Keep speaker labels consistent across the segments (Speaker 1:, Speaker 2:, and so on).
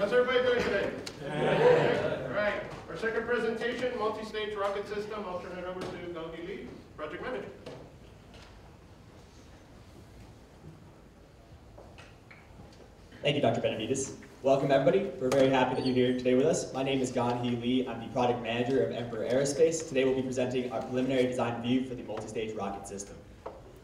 Speaker 1: How's everybody doing today? Good. All right. Our second presentation, multi-stage rocket system. I'll turn it over to Gaudi Lee, project manager.
Speaker 2: Thank you, Dr. Benavides. Welcome, everybody. We're very happy that you're here today with us. My name is Gan Hee Lee. I'm the product manager of Emperor Aerospace. Today we'll be presenting our preliminary design view for the multi-stage rocket system.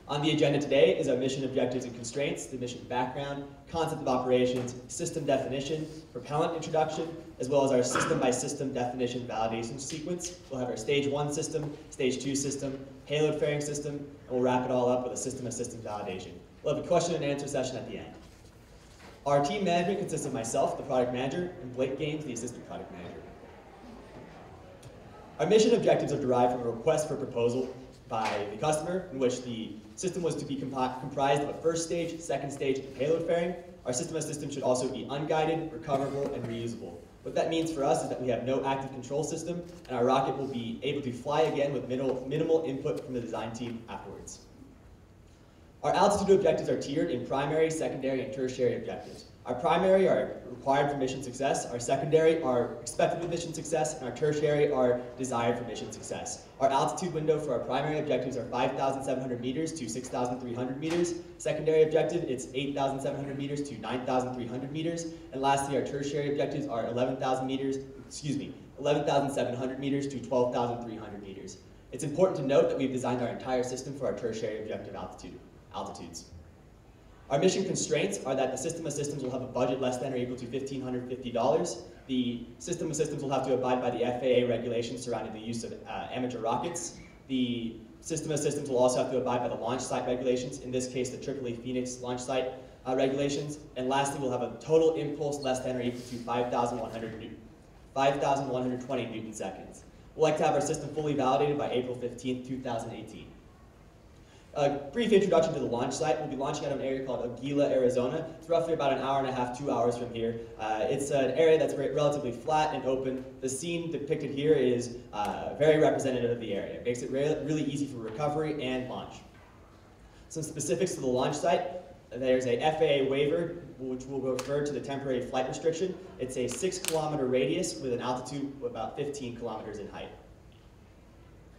Speaker 2: On the agenda today is our mission objectives and constraints, the mission background, concept of operations, system definition, propellant introduction, as well as our system-by-system definition validation sequence. We'll have our stage one system, stage two system, payload fairing system, and we'll wrap it all up with a system-of-system validation. We'll have a question and answer session at the end. Our team management consists of myself, the product manager, and Blake Gaines, the assistant product manager. Our mission objectives are derived from a request for proposal by the customer in which the system was to be comprised of a first stage, second stage, and payload fairing. Our system of systems should also be unguided, recoverable, and reusable. What that means for us is that we have no active control system, and our rocket will be able to fly again with minimal, minimal input from the design team afterwards. Our altitude objectives are tiered in primary, secondary, and tertiary objectives. Our primary are required for mission success, our secondary are expected for mission success, and our tertiary are desired for mission success. Our altitude window for our primary objectives are 5,700 meters to 6,300 meters. Secondary objective, it's 8,700 meters to 9,300 meters. And lastly, our tertiary objectives are 11,000 meters, excuse me, 11,700 meters to 12,300 meters. It's important to note that we've designed our entire system for our tertiary objective altitude altitudes. Our mission constraints are that the system of systems will have a budget less than or equal to $1,550. The system of systems will have to abide by the FAA regulations surrounding the use of uh, amateur rockets. The system of systems will also have to abide by the launch site regulations, in this case the Tripoli Phoenix launch site uh, regulations. And lastly, we'll have a total impulse less than or equal to 5,100 5,120 newton seconds. We'd like to have our system fully validated by April 15, 2018. A brief introduction to the launch site. We'll be launching out of an area called Aguila, Arizona. It's roughly about an hour and a half, two hours from here. Uh, it's an area that's relatively flat and open. The scene depicted here is uh, very representative of the area. It makes it re really easy for recovery and launch. Some specifics to the launch site. There's a FAA waiver, which will refer to the temporary flight restriction. It's a six kilometer radius with an altitude of about 15 kilometers in height.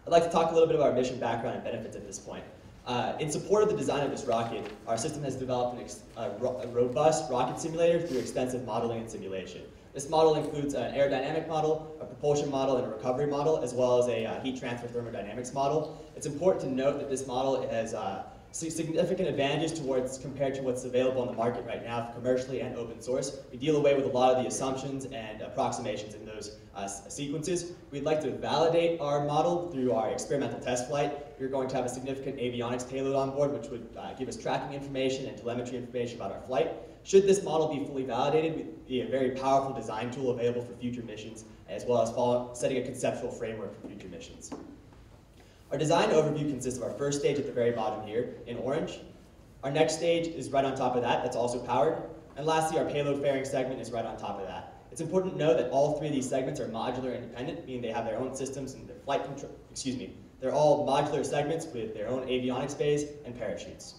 Speaker 2: I'd like to talk a little bit about our mission background and benefits at this point. Uh, in support of the design of this rocket, our system has developed a, ro a, robust rocket simulator through extensive modeling and simulation. This model includes an aerodynamic model, a propulsion model, and a recovery model, as well as a uh, heat transfer thermodynamics model. It's important to note that this model has uh, significant advantages towards compared to what's available on the market right now commercially and open source. We deal away with a lot of the assumptions and approximations in those uh, sequences. We'd like to validate our model through our experimental test flight. You're going to have a significant avionics payload on board, which would uh, give us tracking information and telemetry information about our flight. Should this model be fully validated, it would be a very powerful design tool available for future missions, as well as follow, setting a conceptual framework for future missions. Our design overview consists of our first stage at the very bottom here in orange. Our next stage is right on top of that, that's also powered. And lastly, our payload fairing segment is right on top of that. It's important to know that all three of these segments are modular independent, meaning they have their own systems and their flight control, excuse me, they're all modular segments with their own avionics bays and parachutes.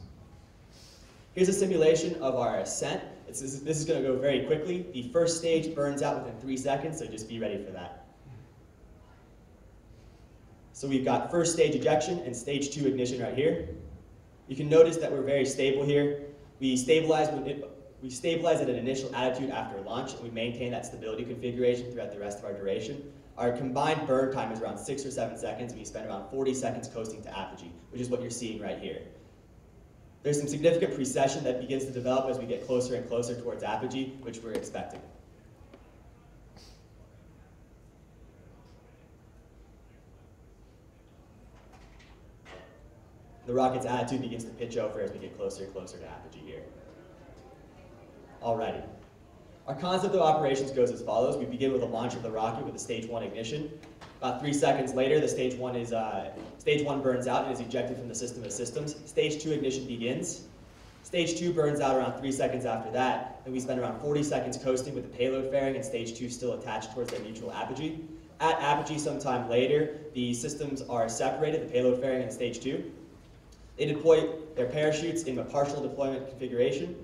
Speaker 2: Here's a simulation of our ascent. It's, this is, is going to go very quickly. The first stage burns out within three seconds, so just be ready for that. So we've got first stage ejection and stage two ignition right here. You can notice that we're very stable here. We stabilize, we stabilize at an initial attitude after launch, and we maintain that stability configuration throughout the rest of our duration. Our combined burn time is around six or seven seconds, and we spend around 40 seconds coasting to apogee, which is what you're seeing right here. There's some significant precession that begins to develop as we get closer and closer towards apogee, which we're expecting. The rocket's attitude begins to pitch over as we get closer and closer to apogee here. Alrighty. Our concept of operations goes as follows. We begin with a launch of the rocket with a stage one ignition. About three seconds later, the stage one is uh, stage one burns out and is ejected from the system of systems. Stage two ignition begins. Stage two burns out around three seconds after that, and we spend around 40 seconds coasting with the payload fairing and stage two still attached towards their mutual apogee. At apogee sometime later, the systems are separated, the payload fairing and stage two. They deploy their parachutes in a partial deployment configuration.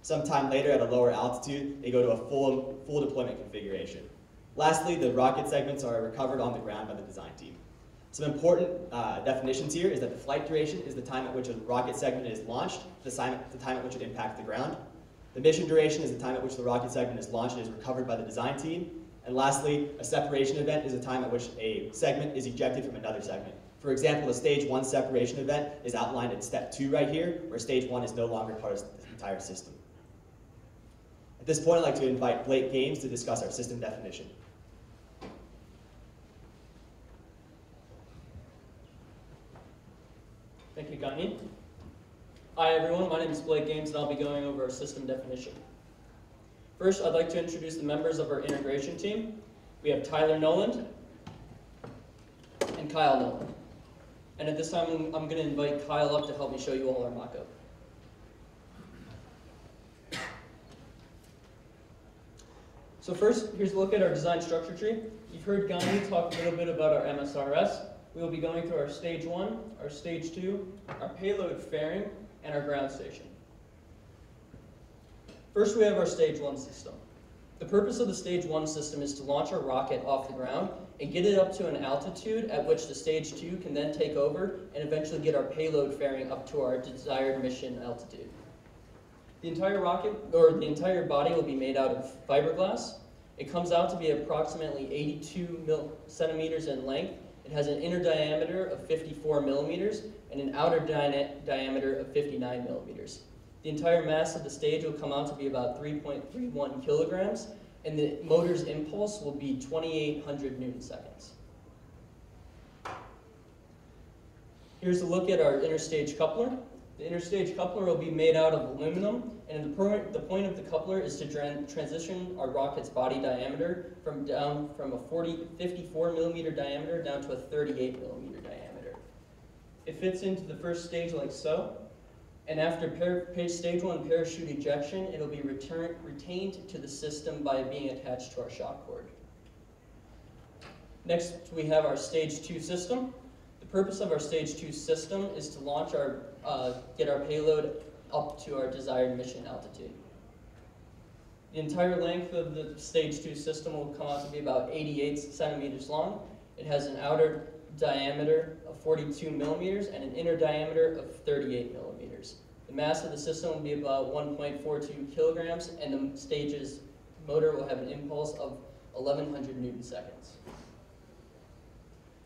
Speaker 2: Sometime later, at a lower altitude, they go to a full, full deployment configuration. Lastly, the rocket segments are recovered on the ground by the design team. Some important uh, definitions here is that the flight duration is the time at which a rocket segment is launched, the time, the time at which it impacts the ground. The mission duration is the time at which the rocket segment is launched and is recovered by the design team. And lastly, a separation event is the time at which a segment is ejected from another segment. For example, a stage one separation event is outlined in step two right here, where stage one is no longer part of the entire system. At this point, I'd like to invite Blake Gaines to discuss our system definition.
Speaker 3: Thank you, Gagne. Hi, everyone. My name is Blake Gaines, and I'll be going over our system definition. First, I'd like to introduce the members of our integration team. We have Tyler Noland and Kyle Noland. And at this time, I'm, I'm going to invite Kyle up to help me show you all our mock-up. So first, here's a look at our design structure tree. You've heard Gagne talk a little bit about our MSRS. We will be going through our stage one, our stage two, our payload fairing, and our ground station. First, we have our stage one system. The purpose of the stage one system is to launch our rocket off the ground and get it up to an altitude at which the stage two can then take over and eventually get our payload fairing up to our desired mission altitude. The entire rocket, or the entire body will be made out of fiberglass. It comes out to be approximately 82 mil centimeters in length. It has an inner diameter of 54 millimeters and an outer di diameter of 59 millimeters. The entire mass of the stage will come out to be about 3.31 kilograms, and the motor's impulse will be 2,800 newton seconds. Here's a look at our interstage coupler. The interstage coupler will be made out of aluminum, and the, point, the point of the coupler is to transition our rocket's body diameter from down from a 40, 54 millimeter diameter down to a 38 millimeter diameter. It fits into the first stage like so, and after stage one parachute ejection, it'll be return, retained to the system by being attached to our shock cord. Next, we have our stage two system. The purpose of our stage two system is to launch our, uh, get our payload up to our desired mission altitude. The entire length of the stage two system will come out to be about 88 centimeters long. It has an outer diameter of 42 millimeters and an inner diameter of 38 millimeters. The mass of the system will be about 1.42 kilograms and the stage's motor will have an impulse of 1100 newton seconds.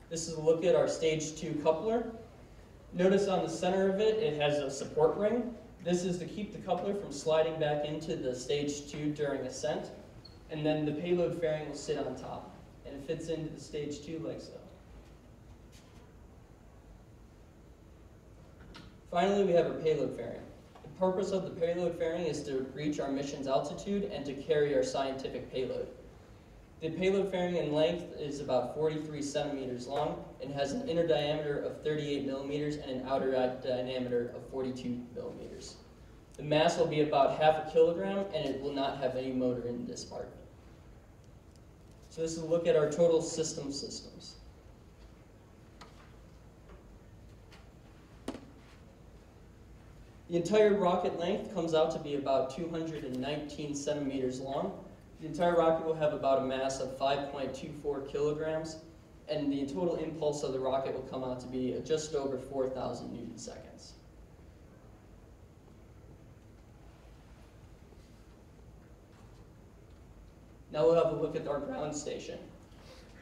Speaker 3: This is a look at our stage two coupler. Notice on the center of it, it has a support ring. This is to keep the coupler from sliding back into the stage two during ascent. And then the payload fairing will sit on top. And it fits into the stage two like so. Finally, we have our payload fairing. The purpose of the payload fairing is to reach our mission's altitude and to carry our scientific payload. The payload fairing in length is about 43 centimeters long and has an inner diameter of 38 millimeters and an outer diameter of 42 millimeters. The mass will be about half a kilogram and it will not have any motor in this part. So this is a look at our total system systems. The entire rocket length comes out to be about 219 centimeters long the entire rocket will have about a mass of 5.24 kilograms, and the total impulse of the rocket will come out to be just over 4,000 newton seconds. Now we'll have a look at our ground station.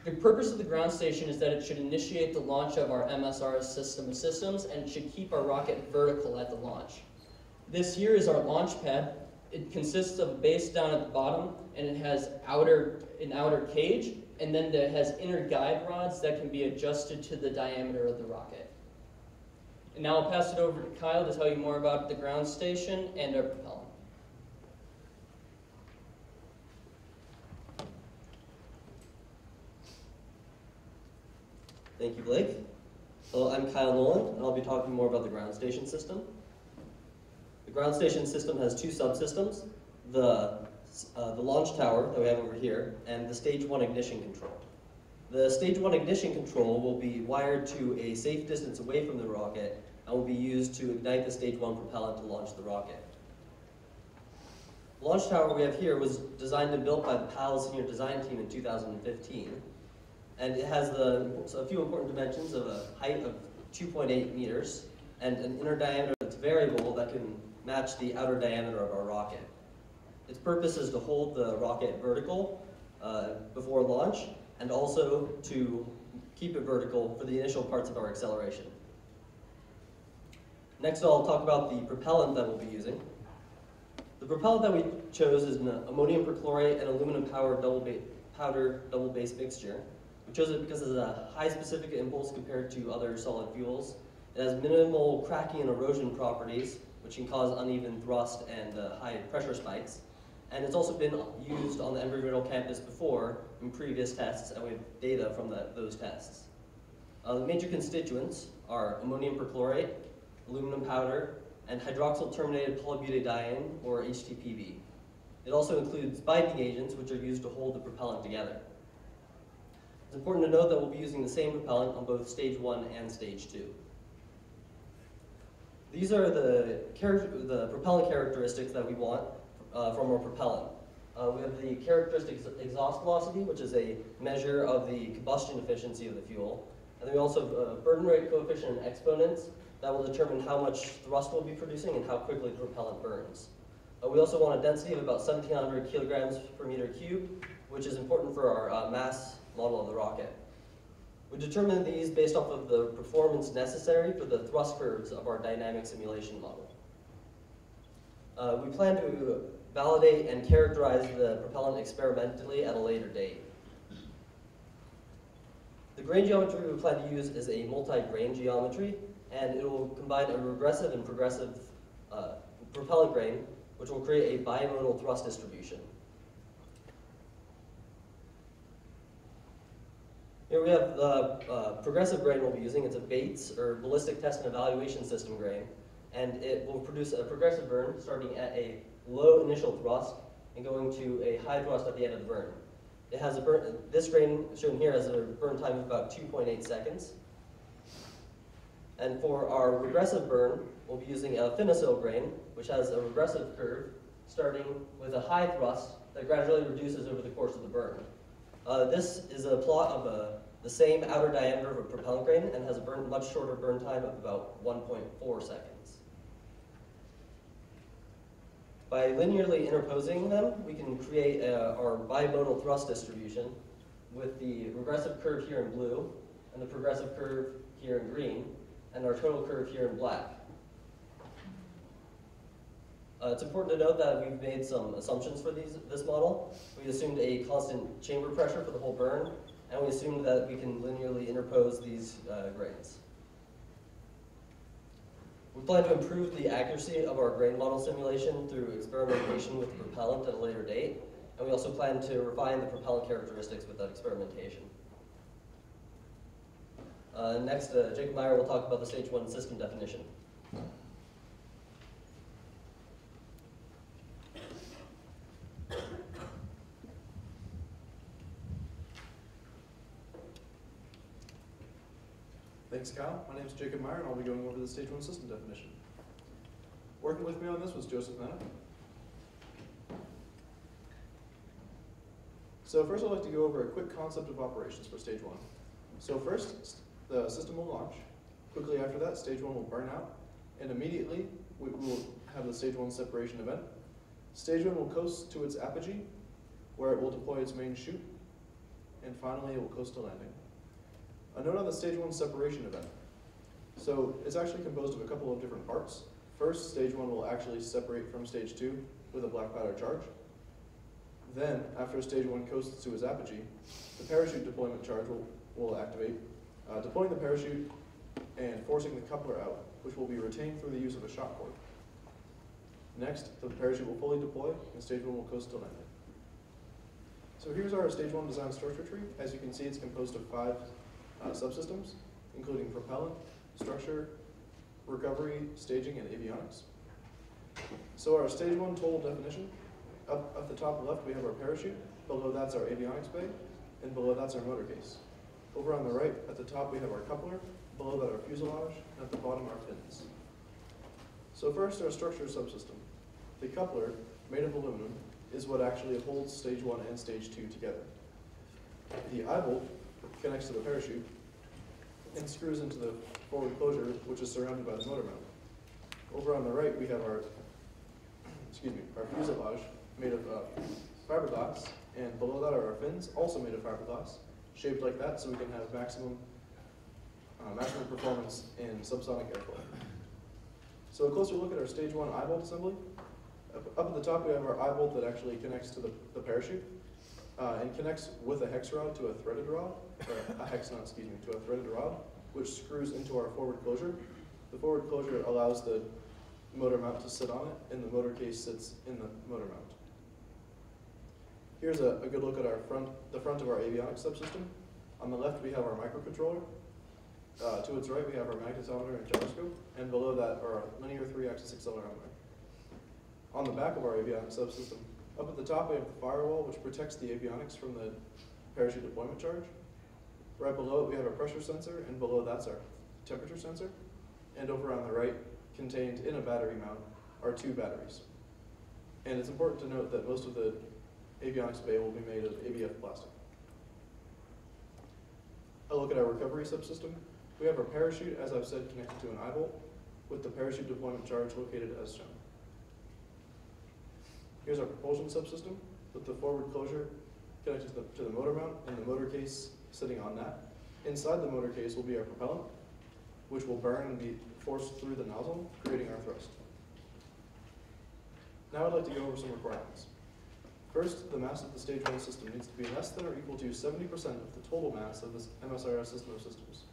Speaker 3: The purpose of the ground station is that it should initiate the launch of our MSRS system of systems, and should keep our rocket vertical at the launch. This here is our launch pad, it consists of a base down at the bottom, and it has outer an outer cage, and then it has inner guide rods that can be adjusted to the diameter of the rocket. And now I'll pass it over to Kyle to tell you more about the ground station and our propellant.
Speaker 4: Thank you, Blake. Hello, I'm Kyle Noland, and I'll be talking more about the ground station system. The ground station system has two subsystems, the, uh, the launch tower that we have over here, and the stage one ignition control. The stage one ignition control will be wired to a safe distance away from the rocket and will be used to ignite the stage one propellant to launch the rocket. The launch tower we have here was designed and built by the PAL Senior Design Team in 2015. And it has the, a few important dimensions of a height of 2.8 meters and an inner diameter that's variable that can match the outer diameter of our rocket. Its purpose is to hold the rocket vertical uh, before launch and also to keep it vertical for the initial parts of our acceleration. Next, I'll talk about the propellant that we'll be using. The propellant that we chose is an ammonium perchlorate and aluminum power double powder double base mixture. We chose it because it has a high specific impulse compared to other solid fuels. It has minimal cracking and erosion properties, which can cause uneven thrust and uh, high pressure spikes. And it's also been used on the Embry-Riddle campus before in previous tests, and we have data from the, those tests. Uh, the major constituents are ammonium perchlorate, aluminum powder, and hydroxyl terminated polybutadiene, or HTPB. It also includes binding agents, which are used to hold the propellant together. It's important to note that we'll be using the same propellant on both stage one and stage two. These are the, the propellant characteristics that we want uh, from our propellant. Uh, we have the characteristic ex- exhaust velocity, which is a measure of the combustion efficiency of the fuel. And then we also have uh, burden rate coefficient and exponents that will determine how much thrust we'll be producing and how quickly the propellant burns. Uh, we also want a density of about 1,700 kilograms per meter cube, which is important for our uh, mass model of the rocket. We determine these based off of the performance necessary for the thrust curves of our dynamic simulation model. Uh, we plan to validate and characterize the propellant experimentally at a later date. The grain geometry we plan to use is a multi-grain geometry, and it will combine a regressive and progressive uh, propellant grain, which will create a bimodal thrust distribution. Here we have the uh, progressive grain we'll be using. It's a Bates or ballistic test and evaluation system grain, and it will produce a progressive burn starting at a low initial thrust and going to a high thrust at the end of the burn. It has a burn. This grain shown here has a burn time of about 2.8 seconds. And for our regressive burn, we'll be using a Finocyl grain, which has a regressive curve starting with a high thrust that gradually reduces over the course of the burn. Uh, this is a plot of a, the same outer diameter of a propellant grain and has a burn, much shorter burn time of about 1.4 seconds. By linearly interposing them, we can create uh, our bimodal thrust distribution with the regressive curve here in blue and the progressive curve here in green and our total curve here in black. Uh, it's important to note that we've made some assumptions for these, this model. We assumed a constant chamber pressure for the whole burn, and we assumed that we can linearly interpose these uh, grains. We plan to improve the accuracy of our grain model simulation through experimentation with the propellant at a later date, and we also plan to refine the propellant characteristics with that experimentation. Uh, next, uh, Jacob Meyer will talk about the stage one system definition.
Speaker 5: My name is Jacob Meyer, and I'll be going over the stage one system definition. Working with me on this was Joseph Mena. So first I'd like to go over a quick concept of operations for stage one. So first, the system will launch. Quickly after that, stage one will burn out, and immediately we will have the stage one separation event. Stage one will coast to its apogee, where it will deploy its main chute, and finally it will coast to landing. A note on the stage one separation event. So it's actually composed of a couple of different parts. First, stage one will actually separate from stage two with a black powder charge. Then, after stage one coasts to its apogee, the parachute deployment charge will, will activate, uh, deploying the parachute and forcing the coupler out, which will be retained through the use of a shock cord. Next, the parachute will fully deploy and stage one will coast to landing. So here's our stage one design structure tree. As you can see, it's composed of five uh, subsystems, including propellant, structure, recovery, staging, and avionics. So our stage one total definition, up at the top left we have our parachute, below that's our avionics bay, and below that's our motor case. Over on the right, at the top we have our coupler, below that our fuselage, and at the bottom our fins. So first our structure subsystem. The coupler made of aluminum, is what actually holds stage one and stage two together. The eye bolt connects to the parachute and screws into the forward closure, which is surrounded by the motor mount. Over on the right, we have our, excuse me, our fuselage made of uh, fiberglass, and below that are our fins, also made of fiberglass, shaped like that so we can have maximum, uh, maximum performance in subsonic airflow. So a closer look at our stage one eye bolt assembly. Up, at the top, we have our eye bolt that actually connects to the, the parachute, uh, and connects with a hex rod to a threaded rod, or a hex nut, excuse me, to a threaded rod, which screws into our forward closure. The forward closure allows the motor mount to sit on it, and the motor case sits in the motor mount. Here's a, a good look at our front, the front of our avionics subsystem. On the left, we have our microcontroller. Uh, to its right, we have our magnetometer and gyroscope, and below that are our linear three-axis accelerometer. On the back of our avionics subsystem, up at the top, we have the firewall, which protects the avionics from the parachute deployment charge. Right below it, we have our pressure sensor, and below that's our temperature sensor. And over on the right, contained in a battery mount, are two batteries. And it's important to note that most of the avionics bay will be made of ABS plastic. A look at our recovery subsystem. We have our parachute, as I've said, connected to an eyebolt, with the parachute deployment charge located as shown. Here's our propulsion subsystem, with the forward closure connected to the, to the motor mount and the motor case sitting on that. Inside the motor case will be our propellant, which will burn and be forced through the nozzle, creating our thrust. Now I'd like to go over some requirements. First, the mass of the stage one system needs to be less than or equal to 70% of the total mass of this MSRS system of systems.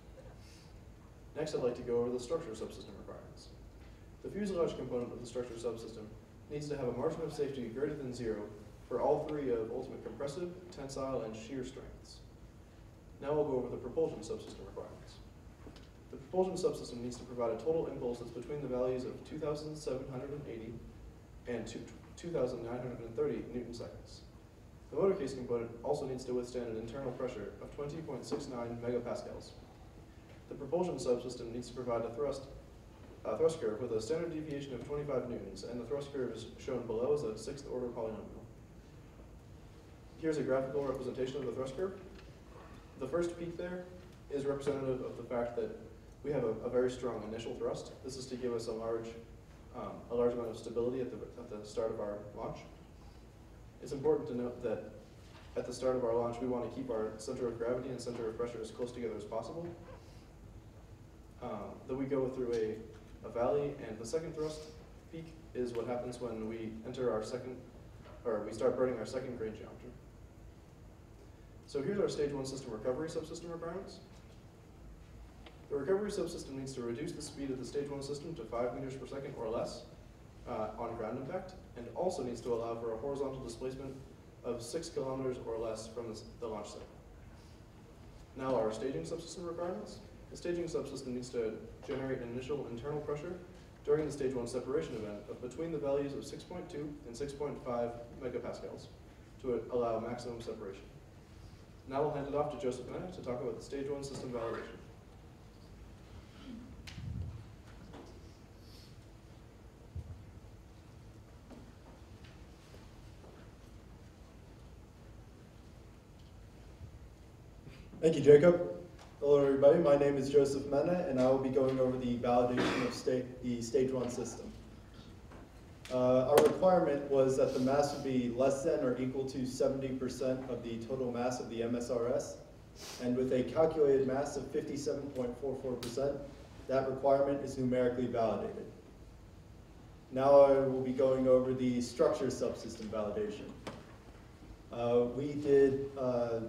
Speaker 5: Next, I'd like to go over the structure subsystem requirements. The fuselage component of the structure subsystem needs to have a margin of safety greater than zero for all three of ultimate compressive, tensile, and shear strengths. Now we'll go over the propulsion subsystem requirements. The propulsion subsystem needs to provide a total impulse that's between the values of 2,780 and 2,930 newton seconds. The motor case component also needs to withstand an internal pressure of 20.69 megapascals. The propulsion subsystem needs to provide a thrust, a thrust curve with a standard deviation of 25 newtons, and the thrust curve is shown below as a sixth order polynomial. Here's a graphical representation of the thrust curve. The first peak there is representative of the fact that we have a, a very strong initial thrust. This is to give us a large, um, a large amount of stability at the, at the start of our launch. It's important to note that at the start of our launch, we want to keep our center of gravity and center of pressure as close together as possible. Um, we go through a, a valley, and the second thrust peak is what happens when we enter our second, or we start burning our second grain geometry. So here's our stage one system recovery subsystem requirements. The recovery subsystem needs to reduce the speed of the stage one system to five meters per second or less uh, on ground impact, and also needs to allow for a horizontal displacement of six kilometers or less from the, the launch site. Now our staging subsystem requirements. The staging subsystem needs to generate an initial internal pressure during the stage one separation event of between the values of 6.2 and 6.5 megapascals to allow maximum separation. Now we'll hand it off to Joseph Mena to talk about the stage one system validation.
Speaker 6: Thank you, Jacob. Hello, everybody. My name is Joseph Mena, and I will be going over the validation of state, the stage one system. Uh, our requirement was that the mass would be less than or equal to 70% of the total mass of the MSRS, and with a calculated mass of 57.44%, that requirement is numerically validated. Now I will be going over the structure subsystem validation. Uh, we did uh,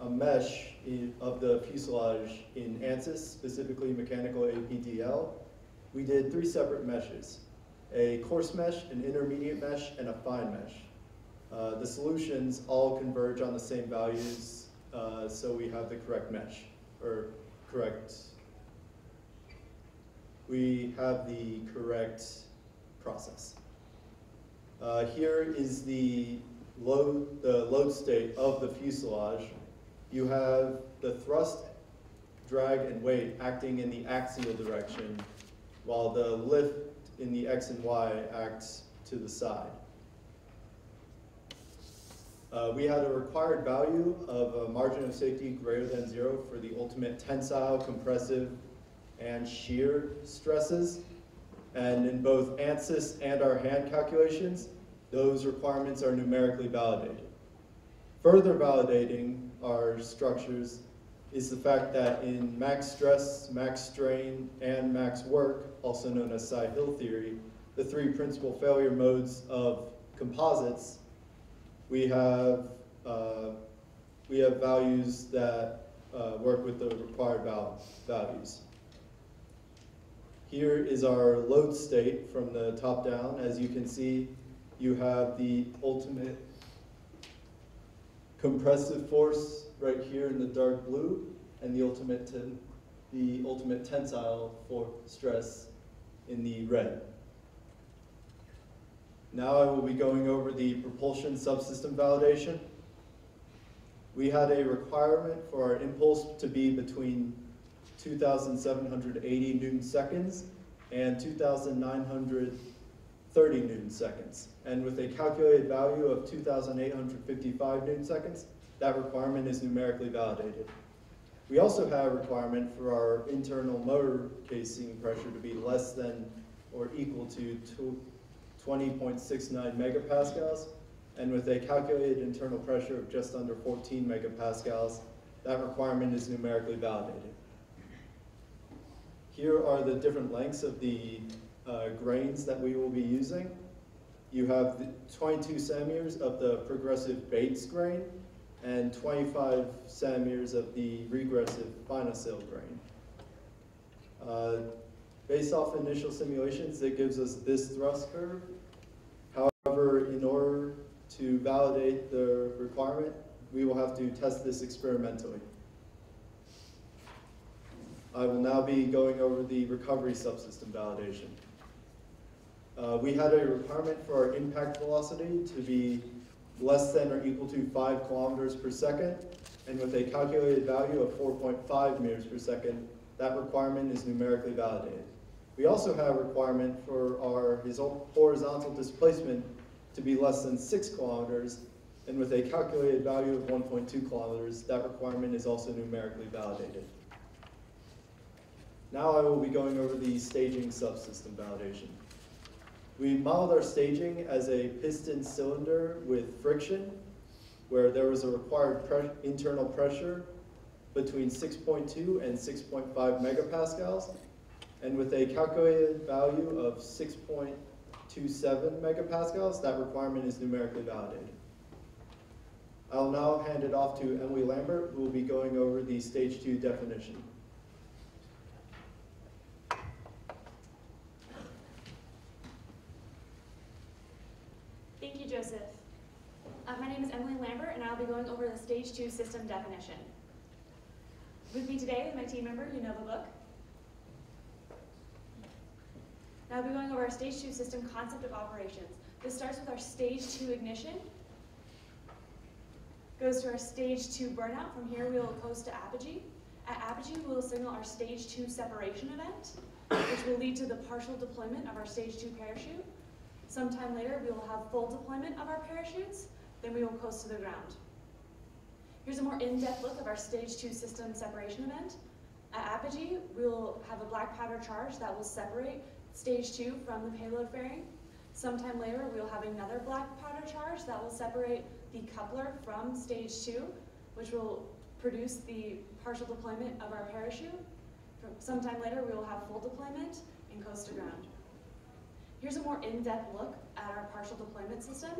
Speaker 6: a mesh in, of the fuselage in ANSYS, specifically mechanical APDL. We did three separate meshes, a coarse mesh, an intermediate mesh, and a fine mesh. Uh, the solutions all converge on the same values, uh, so we have the correct mesh, or correct, we have the correct process. Uh, here is the load, the load state of the fuselage you have the thrust, drag, and weight acting in the axial direction, while the lift in the x and y acts to the side. Uh, we had a required value of a margin of safety greater than zero for the ultimate tensile, compressive, and shear stresses. And in both ANSYS and our hand calculations, those requirements are numerically validated. Further validating our structures is the fact that in max stress, max strain, and max work, also known as Tsai-Hill theory, the three principal failure modes of composites, we have, uh, we have values that uh, work with the required val values. Here is our load state from the top down. As you can see, you have the ultimate compressive force right here in the dark blue, and the ultimate ten, the ultimate tensile for stress in the red. Now I will be going over the propulsion subsystem validation. We had a requirement for our impulse to be between 2,780 newton seconds and 2,930 newton seconds. And with a calculated value of 2,855 newton seconds, that requirement is numerically validated. We also have a requirement for our internal motor casing pressure to be less than or equal to 20.69 megapascals, and with a calculated internal pressure of just under 14 megapascals, that requirement is numerically validated. Here are the different lengths of the uh, grains that we will be using. You have the 22 centimeters of the progressive Bates grain and 25 centimeters of the regressive Finocyl grain. Uh, based off initial simulations, it gives us this thrust curve. However, in order to validate the requirement, we will have to test this experimentally. I will now be going over the recovery subsystem validation. Uh, we had a requirement for our impact velocity to be less than or equal to 5 kilometers per second, and with a calculated value of 4.5 meters per second, that requirement is numerically validated. We also have a requirement for our horizontal displacement to be less than 6 kilometers, and with a calculated value of 1.2 kilometers, that requirement is also numerically validated. Now I will be going over the staging subsystem validation. We modeled our staging as a piston cylinder with friction, where there was a required pre internal pressure between 6.2 and 6.5 megapascals, and with a calculated value of 6.27 megapascals, that requirement is numerically validated. I'll now hand it off to Emily Lambert, who will be going over the stage two definition.
Speaker 7: Thank you, Joseph. Uh, my name is Emily Lambert, and I'll be going over the Stage 2 system definition. With me today is my team member, Unova Book. Now I'll be going over our Stage 2 system concept of operations. This starts with our Stage 2 ignition, goes to our Stage 2 burnout. From here, we will coast to apogee. At apogee, we will signal our Stage 2 separation event, which will lead to the partial deployment of our Stage 2 parachute. Sometime later, we will have full deployment of our parachutes, then we will coast to the ground. Here's a more in-depth look of our stage two system separation event. At apogee, we will have a black powder charge that will separate stage two from the payload fairing. Sometime later, we will have another black powder charge that will separate the coupler from stage two, which will produce the partial deployment of our parachute. Sometime later, we will have full deployment and coast to ground. Here's a more in-depth look at our partial deployment system.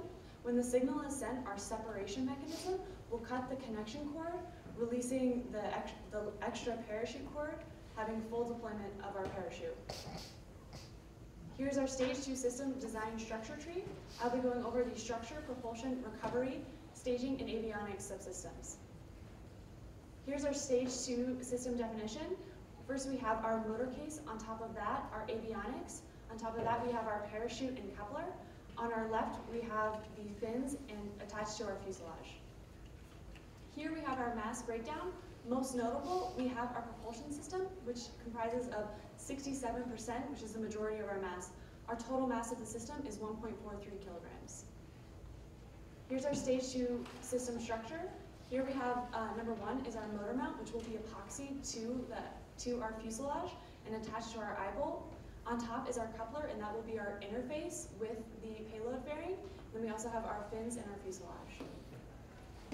Speaker 7: When the signal is sent, our separation mechanism will cut the connection cord, releasing the, ex the extra parachute cord, having full deployment of our parachute. Here's our stage two system design structure tree. I'll be going over the structure, propulsion, recovery, staging, and avionics subsystems. Here's our stage two system definition. First, we have our motor case. On top of that, our avionics. On top of that, we have our parachute and coupler. On our left, we have the fins and attached to our fuselage. Here we have our mass breakdown. Most notable, we have our propulsion system, which comprises of 67%, which is the majority of our mass. Our total mass of the system is 1.43 kilograms. Here's our stage two system structure. Here we have, uh, number one is our motor mount, which will be epoxied to the, to our fuselage and attached to our eye bolt. On top is our coupler, and that will be our interface with the payload fairing. Then we also have our fins and our fuselage.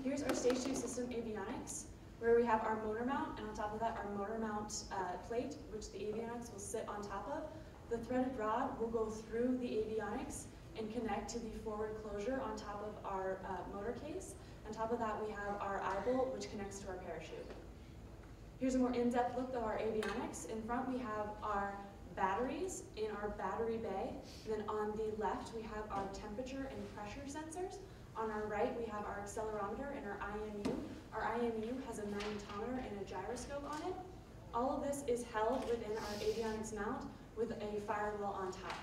Speaker 7: Here's our stage two system avionics, where we have our motor mount, and on top of that, our motor mount uh, plate, which the avionics will sit on top of. The threaded rod will go through the avionics and connect to the forward closure on top of our uh, motor case. On top of that, we have our eye bolt, which connects to our parachute. Here's a more in-depth look of our avionics. In front, we have our batteries in our battery bay. And then on the left, we have our temperature and pressure sensors. On our right, we have our accelerometer and our IMU. Our IMU has a magnetometer and a gyroscope on it. All of this is held within our avionics mount with a firewall on top.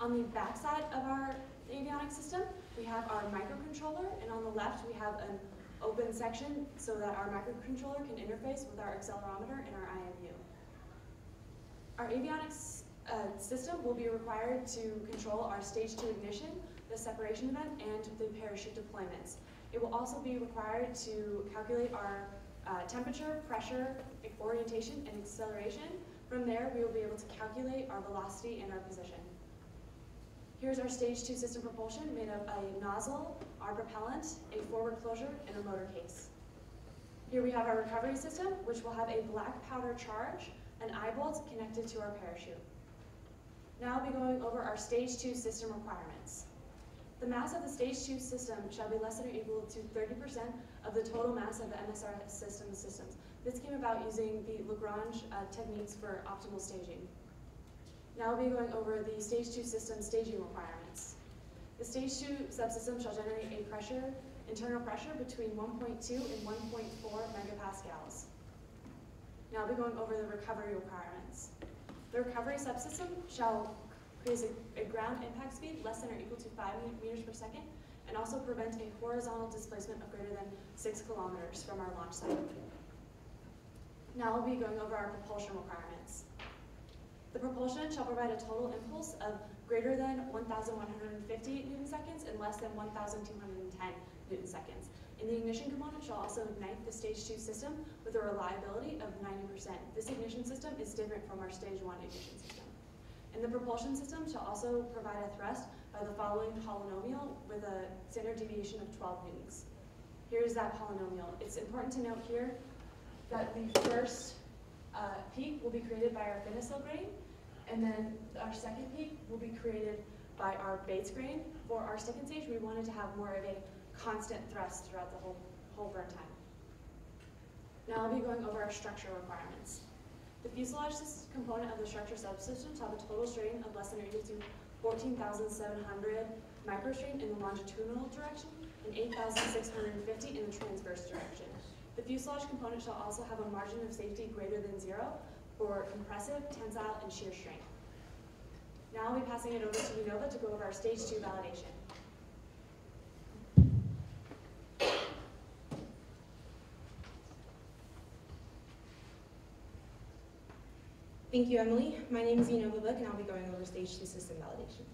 Speaker 7: On the backside of our avionics system, we have our microcontroller, and on the left, we have an open section so that our microcontroller can interface with our accelerometer and our IMU. Our avionics uh, system will be required to control our stage two ignition, the separation event, and the parachute deployments. It will also be required to calculate our uh, temperature, pressure, orientation, and acceleration. From there, we will be able to calculate our velocity and our position. Here's our stage two system propulsion made of a nozzle, our propellant, a forward closure, and a motor case. Here we have our recovery system, which will have a black powder charge, an eye bolt connected to our parachute. Now I'll be going over our stage two system requirements. The mass of the stage two system shall be less than or equal to 30% of the total mass of the MSR system systems. This came about using the Lagrange uh, techniques for optimal staging. Now I'll be going over the stage two system staging requirements. The stage two subsystem shall generate a pressure, internal pressure between 1.2 and 1.4 megapascals. Now I'll be going over the recovery requirements. The recovery subsystem shall create a, a ground impact speed less than or equal to 5 meters per second and also prevent a horizontal displacement of greater than 6 kilometers from our launch site. Now I'll be going over our propulsion requirements. The propulsion shall provide a total impulse of greater than 1,150 newton seconds and less than 1,210 newton seconds. And the ignition component shall also ignite the stage two system with a reliability of 90%. This ignition system is different from our stage one ignition system. And the propulsion system shall also provide a thrust by the following polynomial with a standard deviation of 12 newtons. Here's that polynomial. It's important to note here that the first uh, peak will be created by our Finocyl grain, and then our second peak will be created by our Bates grain. For our second stage, we wanted to have more of a constant thrust throughout the whole, whole burn time. Now I'll be going over our structure requirements. The fuselage component of the structure subsystem shall have a total strain of less than or equal to 14,700 microstrain in the longitudinal direction and 8,650 in the transverse direction. The fuselage component shall also have a margin of safety greater than zero for compressive, tensile, and shear strength. Now I'll be passing it over to Unova to go over our stage two validation.
Speaker 8: Thank you, Emily. My name is Ina Babuk, and I'll be going over stage two system validation.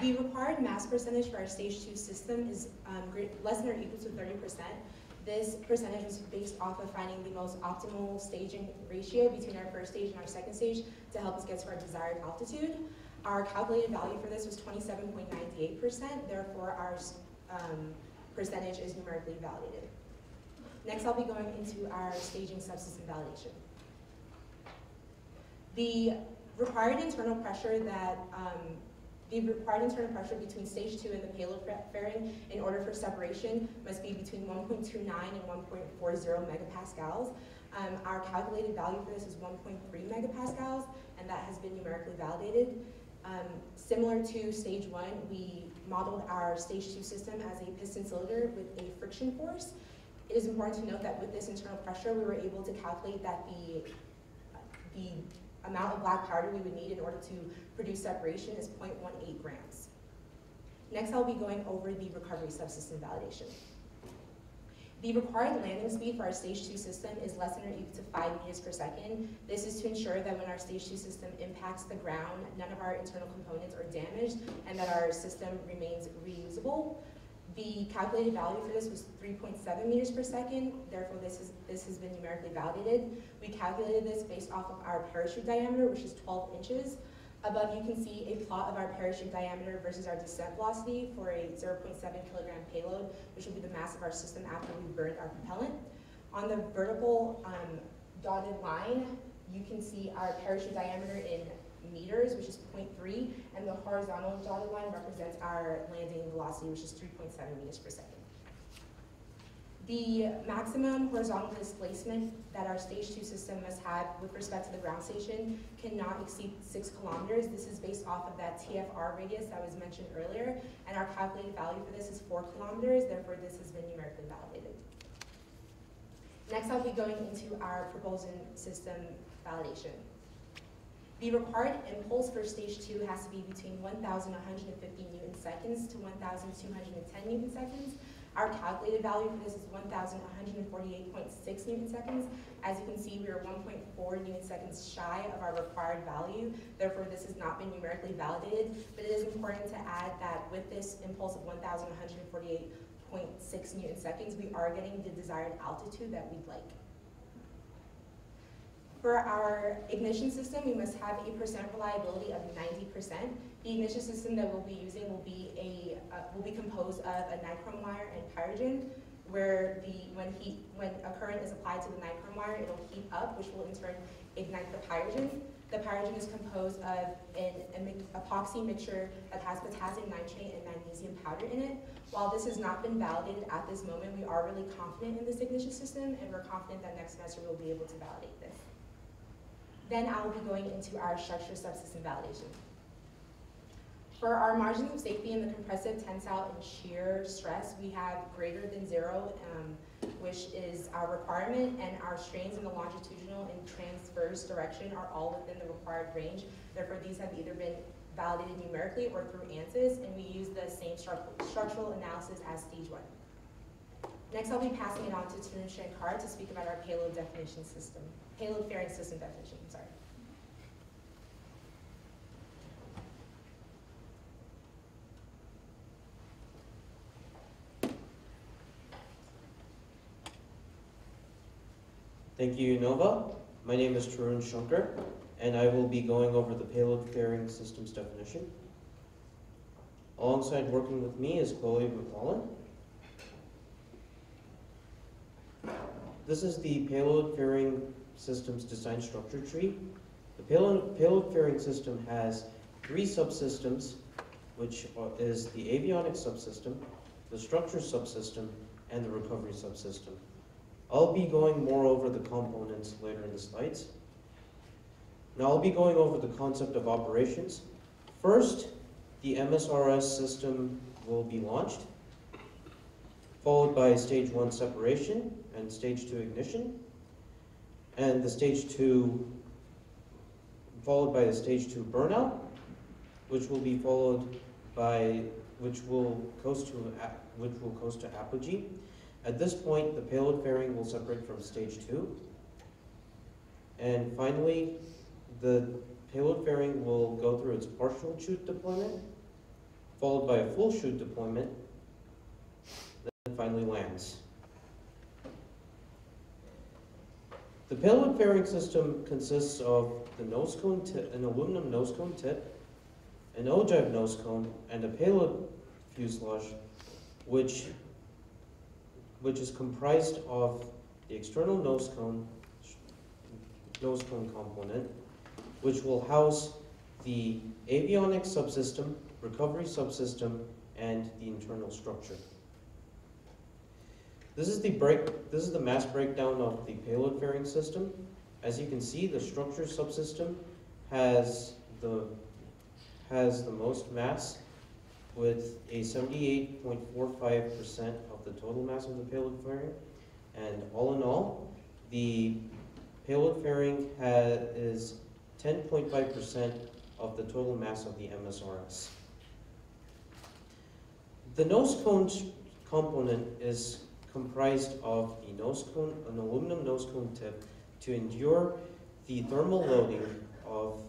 Speaker 8: The required mass percentage for our stage two system is um, less than or equal to 30%. This percentage was based off of finding the most optimal staging ratio between our first stage and our second stage to help us get to our desired altitude. Our calculated value for this was 27.98%, therefore our um, percentage is numerically validated. Next, I'll be going into our staging subsystem validation. The required internal pressure that, um, the required internal pressure between stage two and the payload fairing in order for separation must be between 1.29 and 1.40 megapascals. Um, our calculated value for this is 1.3 megapascals, and that has been numerically validated. Um, similar to stage one, we modeled our stage two system as a piston cylinder with a friction force. It is important to note that with this internal pressure, we were able to calculate that the, the amount of black powder we would need in order to produce separation is 0.18 grams. Next, I'll be going over the recovery subsystem validation. The required landing speed for our stage two system is less than or equal to five meters per second. This is to ensure that when our stage two system impacts the ground, none of our internal components are damaged and that our system remains reusable. The calculated value for this was 3.7 meters per second, therefore this is, this has been numerically validated. We calculated this based off of our parachute diameter, which is 12 inches. Above you can see a plot of our parachute diameter versus our descent velocity for a 0.7 kilogram payload, which will be the mass of our system after we burned our propellant. On the vertical um, dotted line, you can see our parachute diameter in meters, which is 0.3, and the horizontal dotted line represents our landing velocity, which is 3.7 meters per second. The maximum horizontal displacement that our stage two system must have with respect to the ground station cannot exceed six kilometers. This is based off of that TFR radius that was mentioned earlier, and our calculated value for this is four kilometers, therefore this has been numerically validated. Next, I'll be going into our propulsion system validation. The required impulse for stage two has to be between 1,150 newton seconds to 1,210 newton seconds. Our calculated value for this is 1,148.6 newton seconds. As you can see, we are 1.4 newton seconds shy of our required value. Therefore, this has not been numerically validated, but it is important to add that with this impulse of 1,148.6 newton seconds, we are getting the desired altitude that we'd like. For our ignition system, we must have a percent reliability of 90%. The ignition system that we'll be using will be a uh, will be composed of a nichrome wire and pyrogen, where the when heat when a current is applied to the nichrome wire, it'll heat up, which will in turn ignite the pyrogen. The pyrogen is composed of an, an epoxy mixture that has potassium nitrate and magnesium powder in it. While this has not been validated at this moment, we are really confident in this ignition system, and we're confident that next semester we'll be able to validate. Then I will be going into our structure subsystem validation. For our margins of safety in the compressive, tensile, and shear stress, we have greater than zero, um, which is our requirement, and our strains in the longitudinal and transverse direction are all within the required range. Therefore, these have either been validated numerically or through ANSYS, and we use the same stru structural analysis as stage one. Next, I'll be passing it on to Tarun Shankar to speak about our payload definition system payload fairing system definition, sorry.
Speaker 9: Thank you, Nova. My name is Tarun Shankar, and I will be going over the payload fairing systems definition. Alongside working with me is Chloe McClellan. This is the payload fairing systems design structure tree. The payload, fairing system has three subsystems, which is the avionics subsystem, the structure subsystem, and the recovery subsystem. I'll be going more over the components later in the slides. Now I'll be going over the concept of operations. First, the MSRS system will be launched, followed by stage one separation and stage two ignition, and the stage two, followed by the stage two burnout, which will be followed by, which will coast to, which will coast to apogee. At this point, the payload fairing will separate from stage two. And finally, the payload fairing will go through its partial chute deployment, followed by a full chute deployment, then finally lands. The payload fairing system consists of the nose cone an aluminum nose cone tip, an ogive nose cone, and a payload fuselage, which, which is comprised of the external nose cone, nose cone component, which will house the avionics subsystem, recovery subsystem, and the internal structure. This is the break, this is the mass breakdown of the payload fairing system. As you can see, the structure subsystem has the, has the most mass with a 78.45% of the total mass of the payload fairing. And all in all, the payload fairing has, is 10.5% of the total mass of the MSRS. The nose cone component is comprised of the nose cone, an aluminum nose cone tip to endure the thermal loading of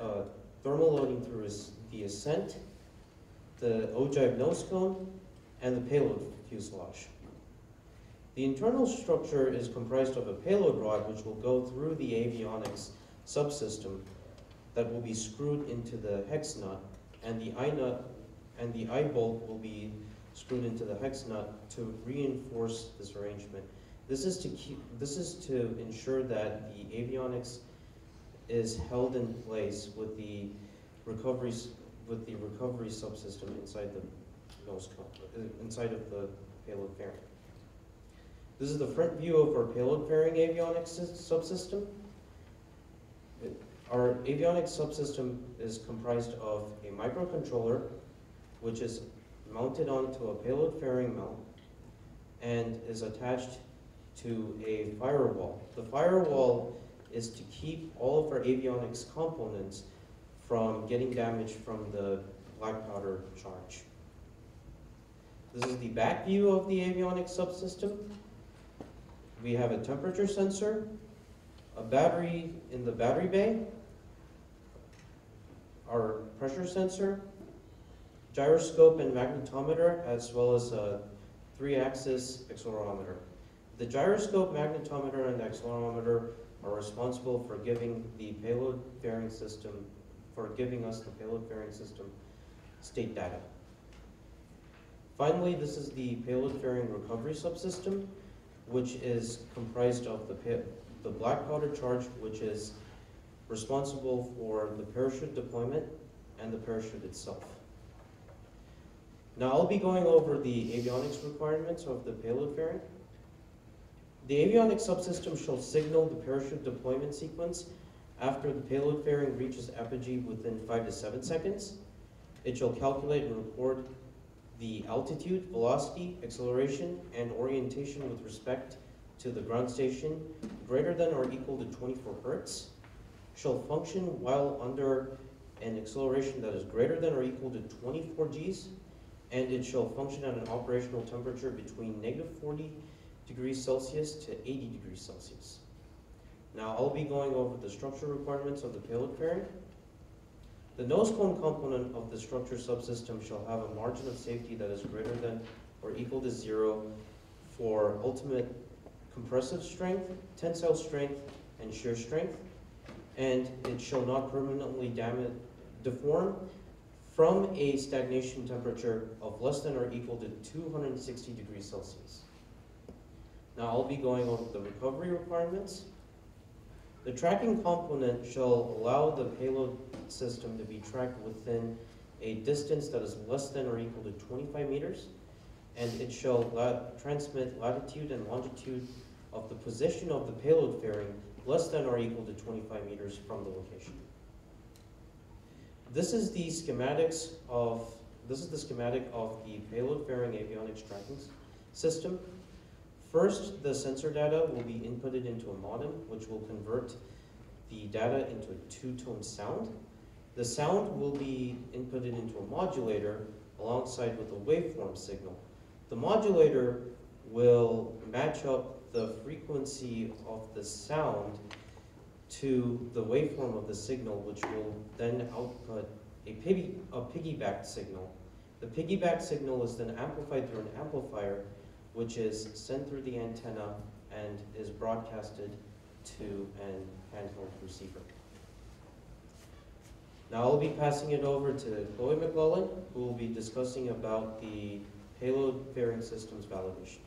Speaker 9: uh, thermal loading through the ascent, the ogive nose cone, and the payload fuselage. The internal structure is comprised of a payload rod which will go through the avionics subsystem that will be screwed into the hex nut, and the eye nut and the eye bolt will be screwed into the hex nut to reinforce this arrangement. This is to keep, this is to ensure that the avionics is held in place with the recoveries, with the recovery subsystem inside the nose cone, uh, inside of the payload fairing. This is the front view of our payload fairing avionics subsystem. Our avionics subsystem is comprised of a microcontroller, which is mounted onto a payload fairing mount and is attached to a firewall. The firewall is to keep all of our avionics components from getting damaged from the black powder charge. This is the back view of the avionics subsystem. We have a temperature sensor, a battery in the battery bay, our pressure sensor, gyroscope and magnetometer, as well as a three-axis accelerometer. The gyroscope, magnetometer, and accelerometer are responsible for giving the payload fairing system, for giving us the payload fairing system state data. Finally, this is the payload fairing recovery subsystem, which is comprised of the the black powder charge, which is responsible for the parachute deployment and the parachute itself. Now I'll be going over the avionics requirements of the payload fairing. The avionics subsystem shall signal the parachute deployment sequence after the payload fairing reaches apogee within five to seven seconds. It shall calculate and record the altitude, velocity, acceleration, and orientation with respect to the ground station greater than or equal to 24 hertz. Shall function while under an acceleration that is greater than or equal to 24 Gs and it shall function at an operational temperature between negative 40 degrees Celsius to 80 degrees Celsius. Now I'll be going over the structure requirements of the payload fairing. The nose cone component of the structure subsystem shall have a margin of safety that is greater than or equal to zero for ultimate compressive strength, tensile strength, and shear strength, and it shall not permanently damage, deform from a stagnation temperature of less than or equal to 260 degrees Celsius. Now I'll be going over the recovery requirements. The tracking component shall allow the payload system to be tracked within a distance that is less than or equal to 25 meters, and it shall transmit latitude and longitude of the position of the payload fairing less than or equal to 25 meters from the location. This is the schematics of, this is the schematic of the payload fairing avionics tracking system. First, the sensor data will be inputted into a modem, which will convert the data into a two-tone sound. The sound will be inputted into a modulator alongside with a waveform signal. The modulator will match up the frequency of the sound to the waveform of the signal, which will then output a piggy, a piggyback signal. The piggyback signal is then amplified through an amplifier, which is sent through the antenna and is broadcasted to an handheld receiver. Now I'll be passing it over to Chloe McClellan, who will be discussing about the payload fairing systems validation.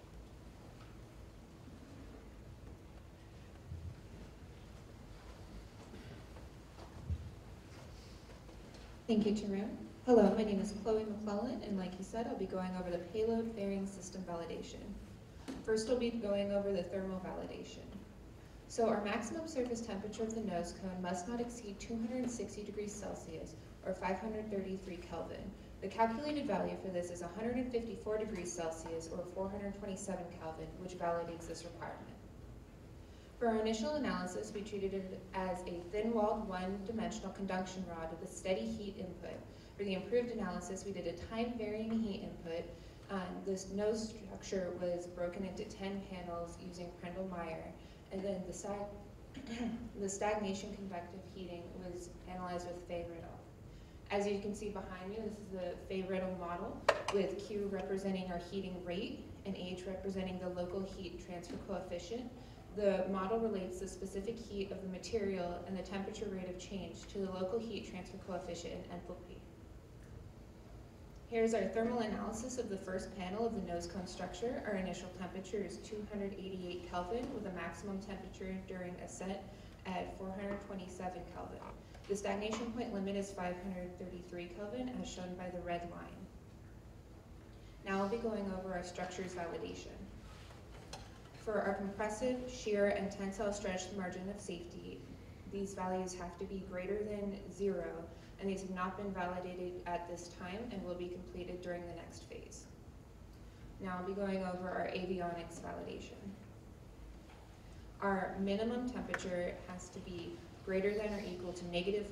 Speaker 10: Thank you, Tarun. Hello, my name is Chloe McClellan, and like he said, I'll be going over the payload fairing system validation. First, I'll be going over the thermal validation. So our maximum surface temperature of the nose cone must not exceed 260 degrees Celsius or 533 Kelvin. The calculated value for this is 154 degrees Celsius or 427 Kelvin, which validates this requirement. For our initial analysis, we treated it as a thin-walled one-dimensional conduction rod with a steady heat input. For the improved analysis, we did a time-varying heat input. Um, this nose structure was broken into 10 panels using Prandtl-Meyer, and then the, stag- the stagnation convective heating was analyzed with Fay-Riddell. As you can see behind me, this is the Fay-Riddell model with Q representing our heating rate and H representing the local heat transfer coefficient. The model relates the specific heat of the material and the temperature rate of change to the local heat transfer coefficient and enthalpy. Here's our thermal analysis of the first panel of the nose cone structure. Our initial temperature is 288 Kelvin with a maximum temperature during ascent at 427 Kelvin. The stagnation point limit is 533 Kelvin as shown by the red line. Now I'll be going over our structures validation. For our compressive, shear, and tensile stretch margin of safety, these values have to be greater than zero, and these have not been validated at this time and will be completed during the next phase. Now I'll be going over our avionics validation. Our minimum temperature has to be greater than or equal to negative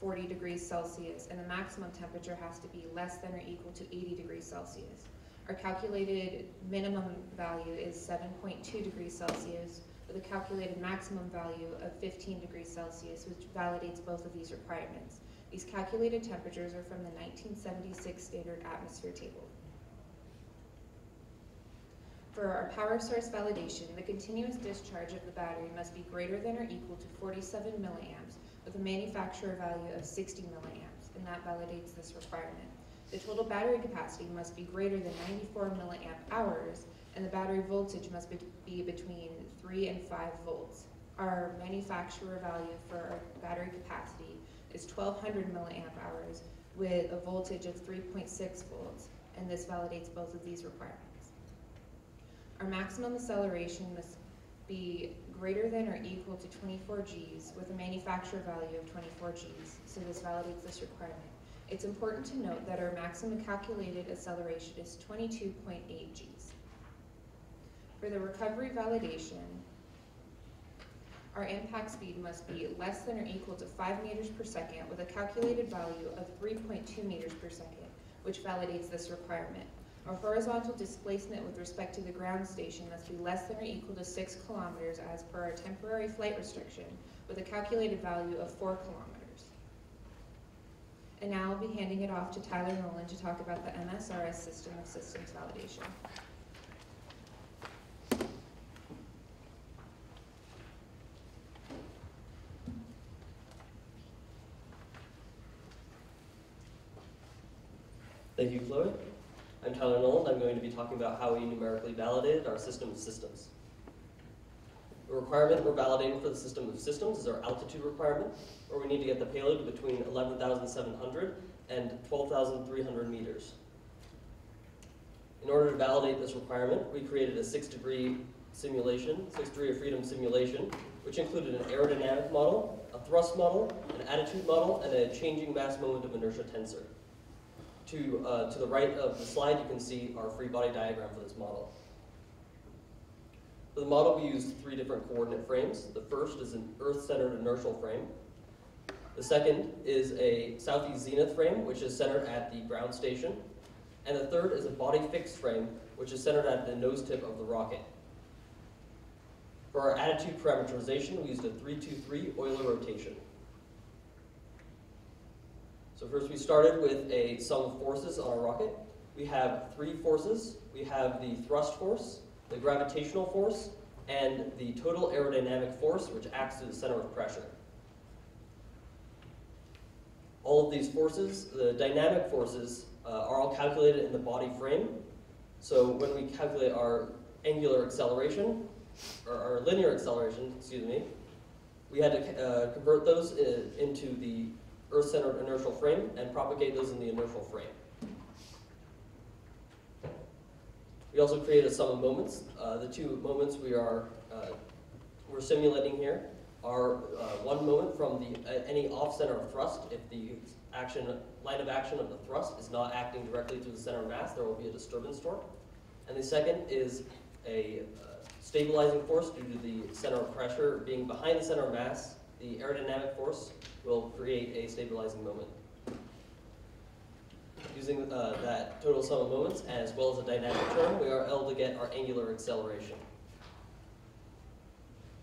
Speaker 10: 40 degrees Celsius, and the maximum temperature has to be less than or equal to 80 degrees Celsius. Our calculated minimum value is 7.2 degrees Celsius with a calculated maximum value of 15 degrees Celsius, which validates both of these requirements. These calculated temperatures are from the 1976 Standard Atmosphere Table. For our power source validation, the continuous discharge of the battery must be greater than or equal to 47 milliamps with a manufacturer value of 60 milliamps, and that validates this requirement. The total battery capacity must be greater than 94 milliamp hours, and the battery voltage must be, be between 3 and 5 volts. Our manufacturer value for our battery capacity is 1200 milliamp hours with a voltage of 3.6 volts, and this validates both of these requirements. Our maximum acceleration must be greater than or equal to 24 Gs with a manufacturer value of 24 Gs, so this validates this requirement. It's important to note that our maximum calculated acceleration is 22.8 Gs. For the recovery validation, our impact speed must be less than or equal to 5 meters per second with a calculated value of 3.2 meters per second, which validates this requirement. Our horizontal displacement with respect to the ground station must be less than or equal to 6 kilometers as per our temporary flight restriction with a calculated value of 4 kilometers. And now I'll be handing it off to Tyler Nolan to talk about the MSRS system of systems validation.
Speaker 4: Thank you, Chloe. I'm Tyler Nolan. I'm going to be talking about how we numerically validated our system of systems. The requirement we're validating for the system of systems is our altitude requirement, where we need to get the payload between 11,700 and 12,300 meters. In order to validate this requirement, we created a six degree simulation, six degree of freedom simulation, which included an aerodynamic model, a thrust model, an attitude model, and a changing mass moment of inertia tensor. To, uh, to the right of the slide, you can see our free body diagram for this model. For the model, we used three different coordinate frames. The first is an Earth-centered inertial frame. The second is a southeast zenith frame, which is centered at the ground station. And the third is a body fixed frame, which is centered at the nose tip of the rocket. For our attitude parameterization, we used a 323 Euler rotation. So first we started with a sum of forces on our rocket. We have three forces. We have the thrust force, the gravitational force, and the total aerodynamic force, which acts to the center of pressure. All of these forces, the dynamic forces, uh, are all calculated in the body frame. So when we calculate our angular acceleration, or our linear acceleration, excuse me, we had to uh, convert those uh, into the Earth-centered inertial frame and propagate those in the inertial frame. We also create a sum of moments. Uh, the two moments we are uh, we're simulating here are uh, one moment from the uh, any off-center of thrust. If the action line of action of the thrust is not acting directly through the center of mass, there will be a disturbance torque. And the second is a uh, stabilizing force due to the center of pressure being behind the center of mass. The aerodynamic force will create a stabilizing moment. Using uh, that total sum of moments as well as a dynamic term, we are able to get our angular acceleration.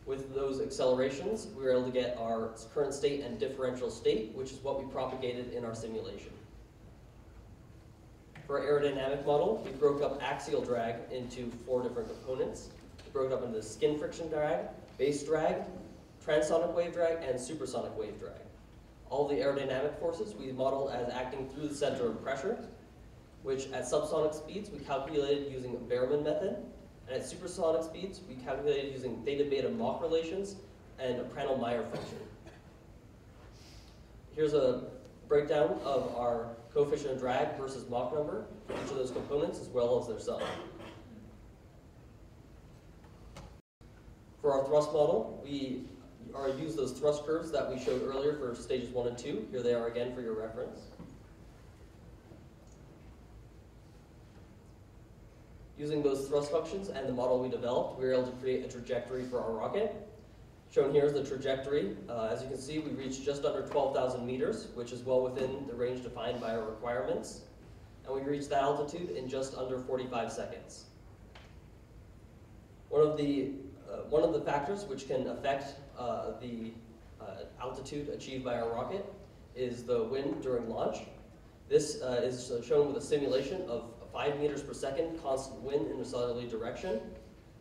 Speaker 4: With those accelerations, we were able to get our current state and differential state, which is what we propagated in our simulation. For our aerodynamic model, we broke up axial drag into four different components. We broke up into the skin friction drag, base drag, transonic wave drag, and supersonic wave drag. All the aerodynamic forces we modeled as acting through the center of pressure, which at subsonic speeds we calculated using a Barrowman method, and at supersonic speeds we calculated using theta beta Mach relations and a Prandtl-Meyer function. Here's a breakdown of our coefficient of drag versus Mach number for each of those components as well as their sum. For our thrust model, we are use those thrust curves that we showed earlier for stages one and two. Here they are again for your reference. Using those thrust functions and the model we developed, we were able to create a trajectory for our rocket. Shown here is the trajectory. Uh, as you can see, we reached just under 12,000 meters, which is well within the range defined by our requirements. And we reached that altitude in just under 45 seconds. One of the, uh, one of the factors which can affect the uh, altitude achieved by our rocket is the wind during launch. This uh, is shown with a simulation of 5 meters per second constant wind in a southerly direction.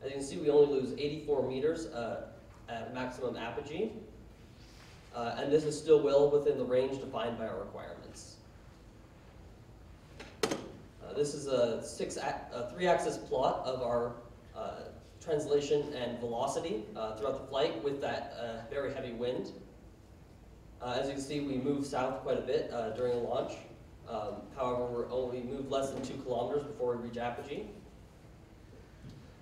Speaker 4: As you can see, we only lose 84 meters uh, at maximum apogee. Uh, and this is still well within the range defined by our requirements. Uh, this is a, six a three-axis plot of our uh, translation and velocity uh, throughout the flight with that uh, very heavy wind. Uh, as you can see, we move south quite a bit during the launch. Um, however, only moved less than two kilometers before we reach apogee.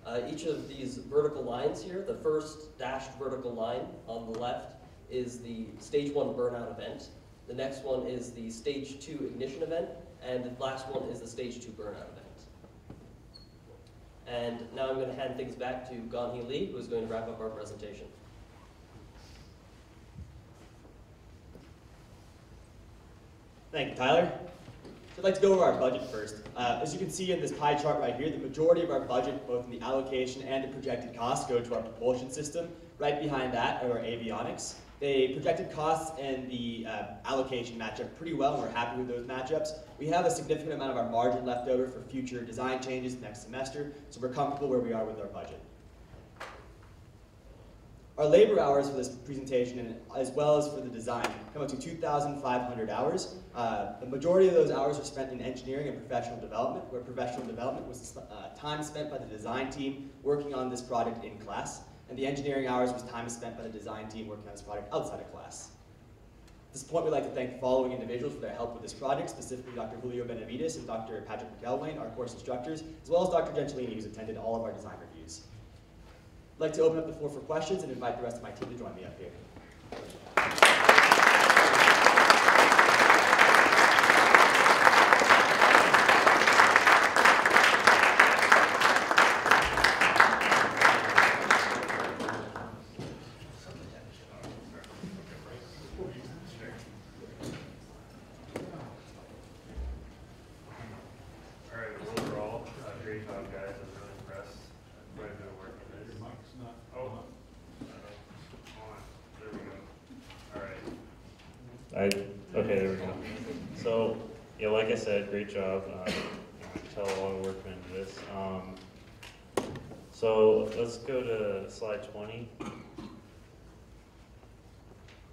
Speaker 4: Uh, each of these vertical lines here, the first dashed vertical line on the left is the stage one burnout event. The next one is the stage two ignition event, and the last one is the stage two burnout. And now I'm going to hand things back to Ganhee Lee, who is going to wrap up our presentation.
Speaker 2: Thank you, Tyler. So I'd like to go over our budget first. Uh, as you can see in this pie chart right here, the majority of our budget, both in the allocation and the projected cost, go to our propulsion system. Right behind that are our avionics. The projected costs and the uh, allocation match up pretty well, and we're happy with those matchups. We have a significant amount of our margin left over for future design changes next semester, so we're comfortable where we are with our budget. Our labor hours for this presentation, as well as for the design, come up to 2,500 hours. Uh, the majority of those hours are spent in engineering and professional development, where professional development was uh, time spent by the design team working on this project in class, and the engineering hours was time spent by the design team working on this project outside of class. At this point, we'd like to thank the following individuals for their help with this project, specifically Dr. Julio Benavides and Dr. Patrick McElwain, our course instructors, as well as Dr. Gentilini, who's attended all of our design reviews. I'd like to open up the floor for questions and invite the rest of my team to join me up here.
Speaker 11: I, okay, there we go. So, yeah, like I said, great job. Um, tell a lot of work went into this. Um, so let's go to slide 20.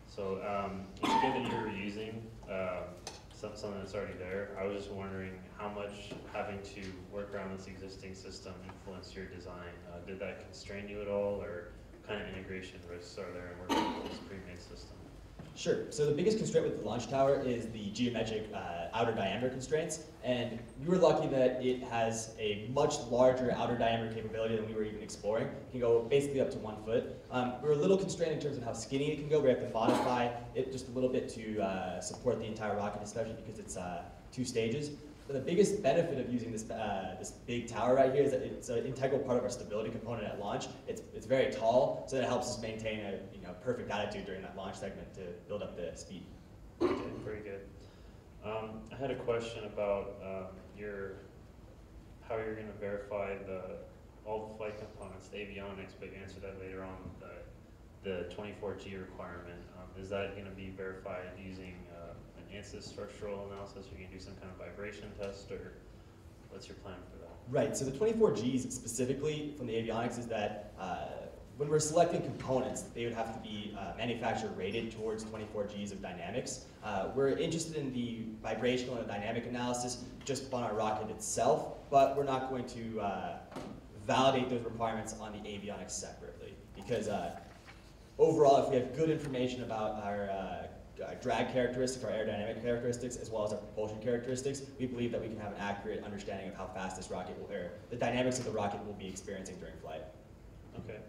Speaker 11: So um, it's good that you're using uh, some, something already there. I was just wondering how much having to work around this existing system influenced your design. Uh, did that constrain you at all, or kind of integration risks are there in working with this pre-made system?
Speaker 2: Sure. So the biggest constraint with the launch tower is the geometric uh, outer diameter constraints, and we were lucky that it has a much larger outer diameter capability than we were even exploring. It can go basically up to one foot. Um, we are a little constrained in terms of how skinny it can go. We have to modify it just a little bit to uh, support the entire rocket, especially because it's uh, two stages. But the biggest benefit of using this, uh, this big tower right here is that it's an integral part of our stability component at launch. It's, it's very tall, so that helps us maintain a you know, perfect attitude during that launch segment to build up the speed.
Speaker 11: Okay, very good. Um, I had a question about um, your how you're going to verify the all the flight components, the avionics, but you answered that later on the the twenty-four G requirement, is that gonna be verified using, uh, an ANSYS structural analysis? Are you gonna do some kind of vibration test, or what's your plan for that?
Speaker 2: Right, so the 24Gs specifically from the avionics is that uh, when we're selecting components, they would have to be uh, manufacturer rated towards 24Gs of dynamics. Uh, we're interested in the vibrational and dynamic analysis just on our rocket itself, but we're not going to uh, validate those requirements on the avionics separately because uh, overall, if we have good information about our uh, drag characteristics, our aerodynamic characteristics, as well as our propulsion characteristics, we believe that we can have an accurate understanding of how fast this rocket will, or the dynamics of the rocket will be experiencing during flight.
Speaker 11: Okay.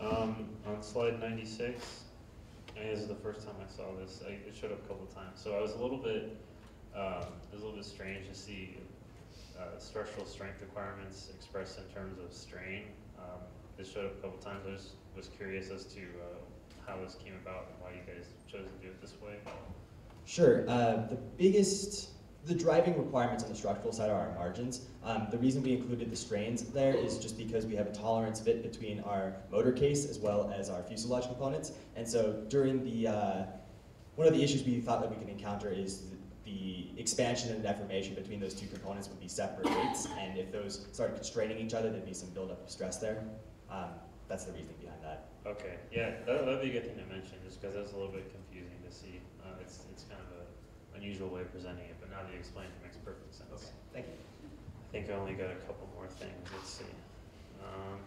Speaker 11: Um, on slide ninety-six, and this is the first time I saw this, I, it showed up a couple of times, so I was a little bit, um, it was a little bit strange to see, uh, structural strength requirements expressed in terms of strain. Um, it showed up a couple times, I was, was curious as to, uh, how this came about and why you guys chose to do it this way.
Speaker 2: Sure. Uh, the biggest, the driving requirements on the structural side are our margins. Um, the reason we included the strains there is just because we have a tolerance fit between our motor case as well as our fuselage components. And so during the, uh, one of the issues we thought that we could encounter is the expansion and deformation between those two components would be separate rates. And if those started constraining each other, there'd be some buildup of stress there. Um, that's the reasoning behind that.
Speaker 11: Okay, yeah, that, that'd be a good thing to mention, just because that's a little bit confusing to see. Uh, it's, it's kind of an unusual way of presenting it, but now that you explained it, it makes perfect sense.
Speaker 2: Thank you.
Speaker 11: I think I only got a couple more things, let's see. Um,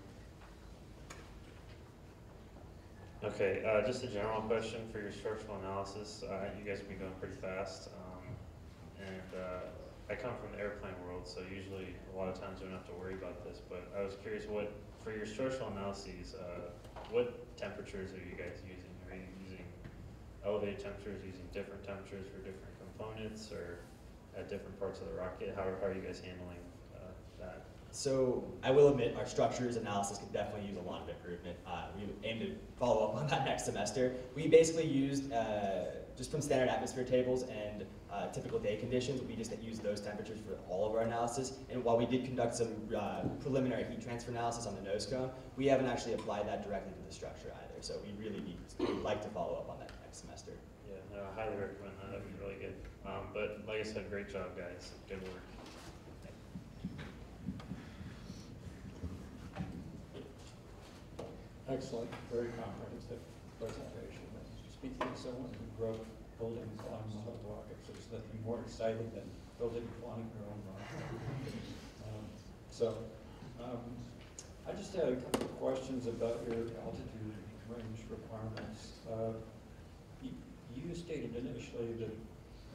Speaker 11: Okay, uh, just a general question for your structural analysis, uh, you guys have been going pretty fast, um, and, uh, I come from the airplane world, so usually, a lot of times we don't have to worry about this, but I was curious what, for your structural analyses, uh, what temperatures are you guys using? Are you using elevated temperatures, using different temperatures for different components, or at different parts of the rocket? How, how are you guys handling, uh, that?
Speaker 2: So I will admit our structures analysis could definitely use a lot of improvement. Uh, we aim to follow up on that next semester. We basically used uh, just from standard atmosphere tables and uh, typical day conditions, we just used those temperatures for all of our analysis. And while we did conduct some uh, preliminary heat transfer analysis on the nose cone, we haven't actually applied that directly to the structure either. So we really need, would like to follow up on that next semester.
Speaker 11: Yeah, no, I highly recommend that, that'd be really good. Um, but like I said, great job, guys, good work.
Speaker 12: Excellent, very comprehensive presentation. Speaking as someone who grew up building flying model rockets, there's nothing more exciting than building flying your own rocket. Um, So, um, I just had a couple of questions about your altitude and range requirements. Uh, you- You stated initially that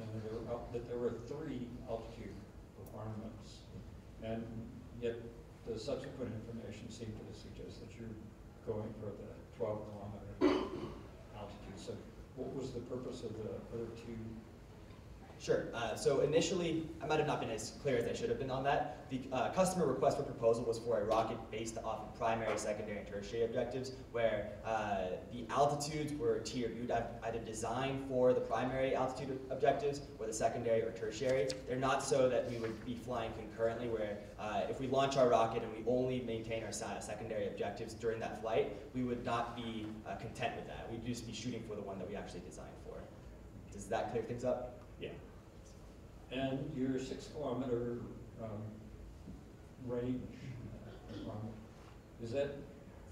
Speaker 12: uh, there were, that there were three altitude requirements, and yet the subsequent information seemed to suggest that you're going for the twelve kilometer altitude. So what was the purpose of the other two?
Speaker 2: Sure. Uh, so initially, I might have not been as clear as I should have been on that. The uh, customer request for proposal was for a rocket based off of primary, secondary, and tertiary objectives, where uh, the altitudes were tiered. Either design for the primary altitude objectives or the secondary or tertiary. They're not so that we would be flying concurrently, where uh, if we launch our rocket and we only maintain our secondary objectives during that flight, we would not be uh, content with that. We'd just be shooting for the one that we actually designed for. Does that clear things up?
Speaker 12: Yeah. And your six kilometer um, range requirement, is that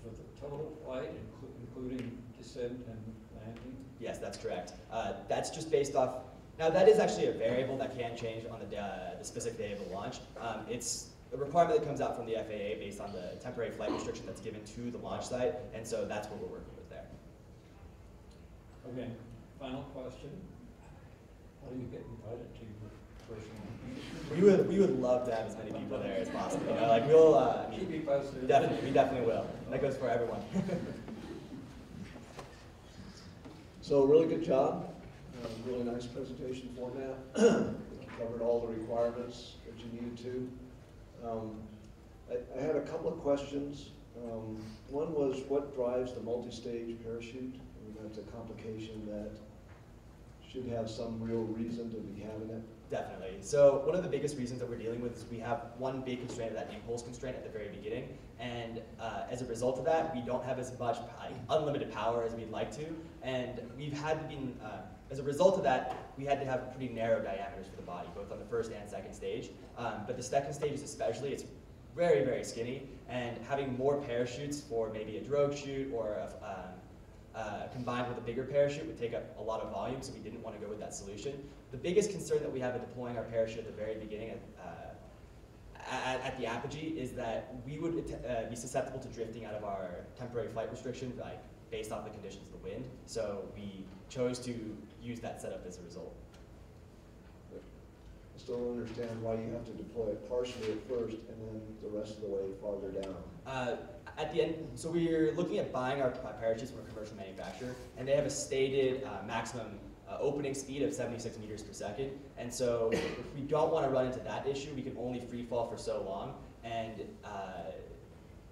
Speaker 12: for the total flight, inclu- including descent and landing?
Speaker 2: Yes, that's correct. Uh, that's just based off, now that is actually a variable that can change on the, da- the specific day of the launch. Um, it's a requirement that comes out from the FAA based on the temporary flight restriction that's given to the launch site, and so that's what we're working with there.
Speaker 12: Okay, final question. How do you get invited to your first one?
Speaker 2: We would, we would love to have as many people there as possible. You know, like we'll, uh,
Speaker 12: Keep me posted.
Speaker 2: definitely, we definitely will. That goes for everyone.
Speaker 13: So really good job, Uh, really nice presentation format. I you covered all the requirements that you needed to. Um, I, I had a couple of questions. Um, One was what drives the multi-stage parachute? I mean, that's a complication that should have some real reason to be having it.
Speaker 2: Definitely. So one of the biggest reasons that we're dealing with is we have one big constraint, that impulse constraint at the very beginning. And uh, as a result of that, we don't have as much like, unlimited power as we'd like to, and we've had been, uh, as a result of that, we had to have pretty narrow diameters for the body, both on the first and second stage. Um, but the second stage is especially, it's very, very skinny, and having more parachutes for maybe a drogue chute or a, um, uh, combined with a bigger parachute would take up a lot of volume, so we didn't want to go with that solution. The biggest concern that we have in deploying our parachute at the very beginning uh, at, at the apogee is that we would uh, be susceptible to drifting out of our temporary flight restriction, like based off the conditions of the wind. So we chose to use that setup as a result.
Speaker 13: I still don't understand why you have to deploy it partially at first and then the rest of the way farther down.
Speaker 2: Uh, at the end, so we're looking at buying our parachutes from a commercial manufacturer, and they have a stated uh, maximum uh, opening speed of 76 meters per second. And so if we don't want to run into that issue, we can only free fall for so long. And uh,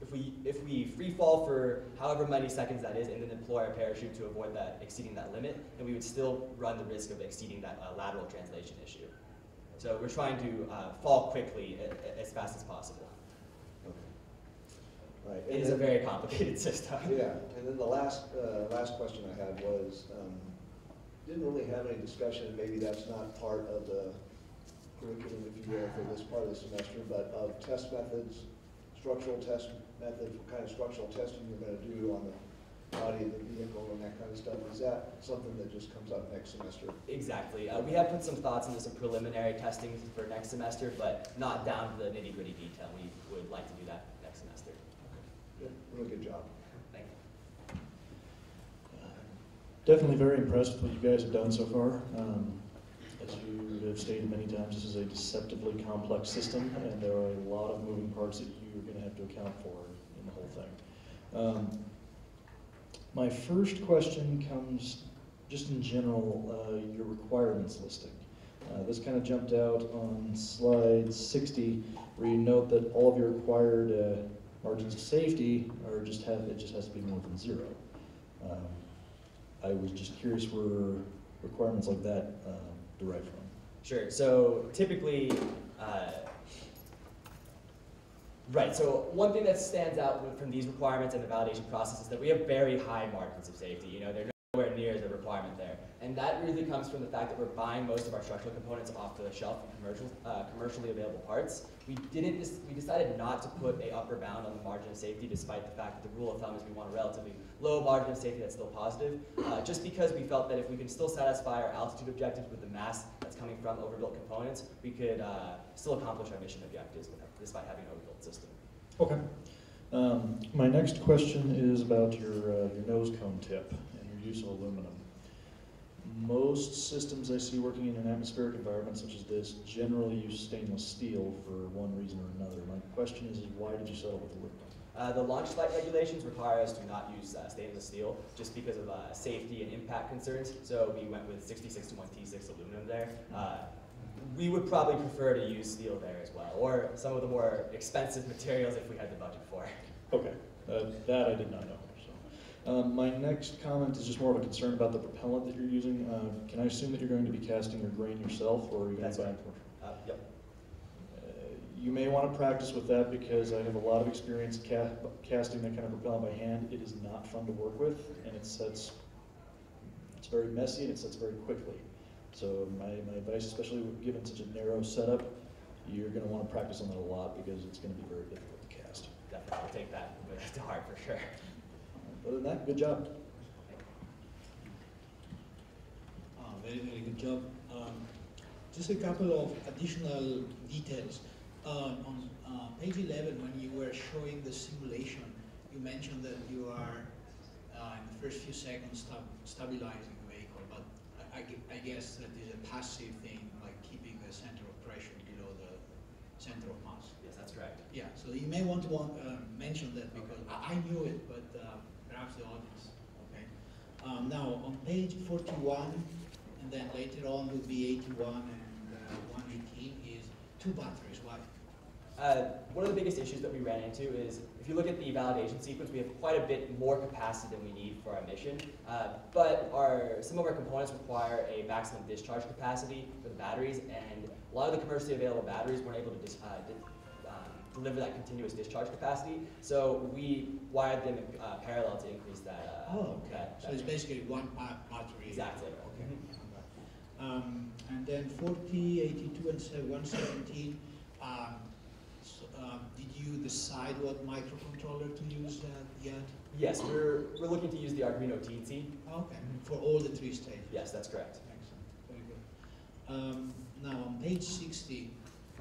Speaker 2: if we if we free fall for however many seconds that is, and then deploy our parachute to avoid that exceeding that limit, then we would still run the risk of exceeding that uh, lateral translation issue. So we're trying to uh, fall quickly as fast as possible.
Speaker 13: Right.
Speaker 2: It
Speaker 13: and
Speaker 2: is a very complicated system.
Speaker 13: Yeah, and then the last, uh, last question I had was, um, didn't really have any discussion, and maybe that's not part of the curriculum, if you will, for this part of the semester, but of test methods, structural test methods, what kind of structural testing you're gonna do on the body of the vehicle and that kind of stuff. Is that something that just comes up next semester?
Speaker 2: Exactly. Uh, we have put some thoughts into some preliminary testing for next semester, but not down to the nitty gritty detail. We would like to do that next semester.
Speaker 13: Good, really good job.
Speaker 2: Thank you.
Speaker 14: Definitely very impressed with what you guys have done so far. Um, As you have stated many times, this is a deceptively complex system, and there are a lot of moving parts that you're going to have to account for in the whole thing. Um, My first question comes just in general, uh, your requirements listing. Uh, This kind of jumped out on slide 60, where you note that all of your required uh, margins of safety are just have, it just has to be more than zero. Um, I was just curious where requirements like that uh, derive from.
Speaker 2: Sure. So typically, uh, right. So one thing that stands out from these requirements and the validation process is that we have very high margins of safety. You know, they're nowhere near the requirement there, and that really comes from the fact that we're buying most of our structural components off the shelf from commercial, uh, commercially available parts. We didn't. We decided not to put a upper bound on the margin of safety, despite the fact that the rule of thumb is we want a relatively low margin of safety that's still positive. Uh, just because we felt that if we can still satisfy our altitude objectives with the mass that's coming from overbuilt components, we could uh, still accomplish our mission objectives despite having an overbuilt system.
Speaker 14: Okay. Um, my next question is about your, uh, your nose cone tip and your use of aluminum. Most systems I see working in an atmospheric environment such as this generally use stainless steel for one reason or another. My question is, is why did you settle with aluminum?
Speaker 2: Uh, the launch flight regulations require us to not use uh, stainless steel just because of uh, safety and impact concerns. So we went with 66 to 1 T6 aluminum there. Uh, we would probably prefer to use steel there as well, or some of the more expensive materials if we had the budget for.
Speaker 14: Okay, uh, that I did not know. So, um, my next comment is just more of a concern about the propellant that you're using. Uh, can I assume that you're going to be casting your grain yourself, or are you going to buy
Speaker 2: right.
Speaker 14: it?
Speaker 2: Uh, yep.
Speaker 14: Uh, You may want to practice with that because I have a lot of experience ca- casting that kind of propellant by hand. It is not fun to work with, and it sets. It's very messy and it sets very quickly. So my, my advice, especially given such a narrow setup, you're going to want to practice on that a lot because it's going to be very difficult to cast.
Speaker 2: Definitely, we'll take that to heart for sure.
Speaker 14: Other than that, good job.
Speaker 15: Uh, Very, very good job. Um, Just a couple of additional details. Uh, On uh, page 11, when you were showing the simulation, you mentioned that you are, uh, in the first few seconds, stab- stabilizing the vehicle, but I- I I guess that is a passive thing, like keeping the center of pressure below the center of mass.
Speaker 2: Yes, that's correct.
Speaker 15: Yeah, so you may want to want, uh, mention that because I, I knew it, but uh, perhaps the audience, okay? Um, now, on page forty-one, and then later on will be eighty-one and uh, one eighteen is two batteries, why?
Speaker 2: Uh, one of the biggest issues that we ran into is if you look at the validation sequence, we have quite a bit more capacity than we need for our mission. Uh, but our, some of our components require a maximum discharge capacity for the batteries, and a lot of the commercially available batteries weren't able to dis, uh, di- um, deliver that continuous discharge capacity. So we wired them uh, parallel to increase that. Uh,
Speaker 15: Oh, okay.
Speaker 2: that-
Speaker 15: So it's
Speaker 2: range.
Speaker 15: basically one battery.
Speaker 2: Exactly.
Speaker 15: Okay. Um, and then 40, 82, and 117, um, um, did you decide what microcontroller to use uh, yet?
Speaker 2: Yes, we're, we're looking to use the Arduino TT.
Speaker 15: Okay, for all the three stages.
Speaker 2: Yes, that's correct.
Speaker 15: Excellent, very good. Um, now, on page 60,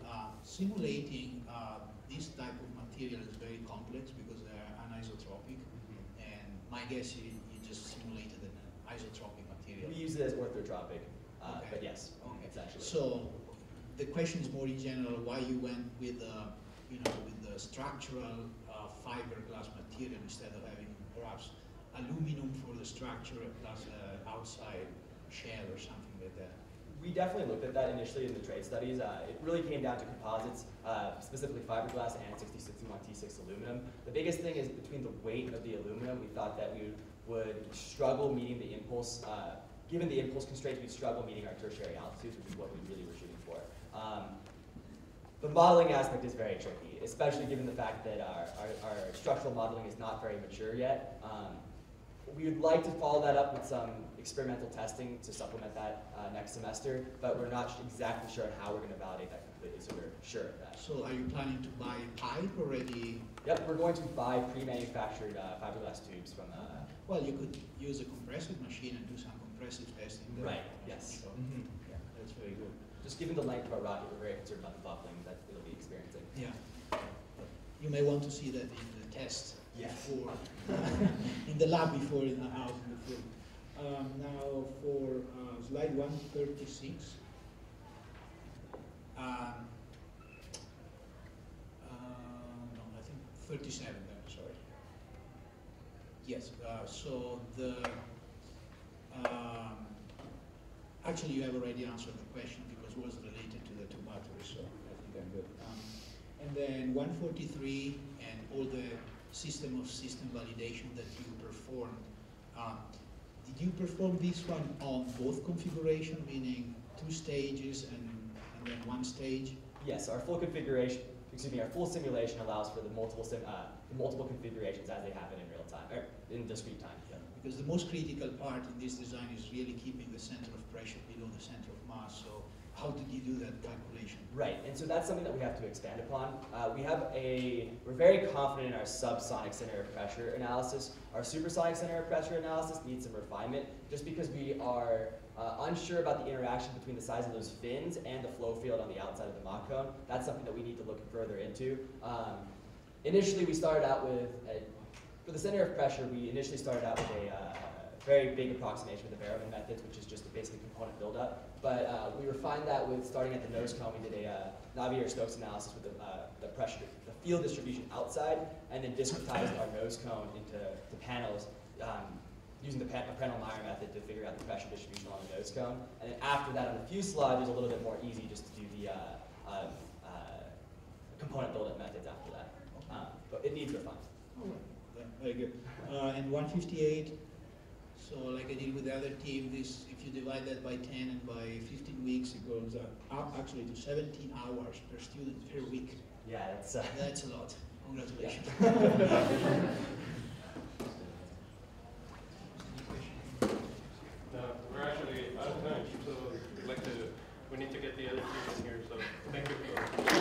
Speaker 15: uh, simulating uh, this type of material is very complex because they're anisotropic, and my guess you, you just simulated an isotropic material.
Speaker 2: We use it as orthotropic, uh,
Speaker 15: Okay.
Speaker 2: but yes,
Speaker 15: Okay.
Speaker 2: it's actually.
Speaker 15: So, the question is more in general, why you went with, uh, you know, with the structural uh, fiberglass material instead of having perhaps aluminum for the structure plus uh, outside shell or something like that?
Speaker 2: We definitely looked at that initially in the trade studies. Uh, it really came down to composites, uh, specifically fiberglass and 6061T6 aluminum. The biggest thing is between the weight of the aluminum, we thought that we would struggle meeting the impulse, uh, given the impulse constraints, we'd struggle meeting our tertiary altitudes, which is what we really were. Um, the modeling aspect is very tricky, especially given the fact that our, our, our structural modeling is not very mature yet. Um, we would like to follow that up with some experimental testing to supplement that uh, next semester, but we're not exactly sure how we're going to validate that completely, so we're sure of that.
Speaker 15: So are you planning to buy pipe already?
Speaker 2: Yep, we're going to buy pre-manufactured uh, fiberglass tubes from. Uh,
Speaker 15: Well, you could use a compressive machine and do some compressive testing. there.
Speaker 2: right. Yes.
Speaker 15: So,
Speaker 2: Mhm.
Speaker 15: yeah, that's very good.
Speaker 2: Just given the length of our rocket, we're very concerned about the buckling that it'll be experiencing.
Speaker 15: Yeah. You may want to see that in the test
Speaker 2: Yes.
Speaker 15: before, in the lab before in, out in the field. Um, now for uh, slide 136. Um, uh, no, I think 37 then, sorry. Yes, uh, so the, um, actually you have already answered the question was related to the two batteries, so I think I'm good. Um, and then 143 and all the system of system validation that you performed. Um, did you perform this one on both configuration, meaning two stages and, and then one stage?
Speaker 2: Yes, our full configuration, excuse me, our full simulation allows for the multiple sim, uh, the multiple configurations as they happen in real time, or in discrete time. Yeah.
Speaker 15: Because the most critical part in this design is really keeping the center of pressure below the center of mass. So how did you do that calculation?
Speaker 2: Right, and so that's something that we have to expand upon. Uh, we have a, we're very confident in our subsonic center of pressure analysis. Our supersonic center of pressure analysis needs some refinement, just because we are uh, unsure about the interaction between the size of those fins and the flow field on the outside of the Mach cone. That's something that we need to look further into. Um, initially, we started out with, a, for the center of pressure, we initially started out with a uh, very big approximation with the Barrowman methods, which is just a basic component buildup. But uh, we refined that with starting at the nose cone. We did a uh, Navier-Stokes analysis with the, uh, the pressure, the field distribution outside, and then discretized our nose cone into the panels um, using the Prandtl-Meyer method to figure out the pressure distribution on the nose cone. And then after that, on the fuselage, it was a little bit more easy just to do the uh, uh, uh, component buildup methods after that. Um, but it needs refinement.
Speaker 15: Yeah, very good. Uh, and 158, so like I did with the other team, this if you divide that by 10 and by 15 weeks, it goes up, actually to 17 hours per student per week.
Speaker 2: Yeah, that's, uh,
Speaker 15: that's a lot. Congratulations. Yeah.
Speaker 1: no, uh, we're actually out of time, so like to, we need to get the other team in here, so thank you for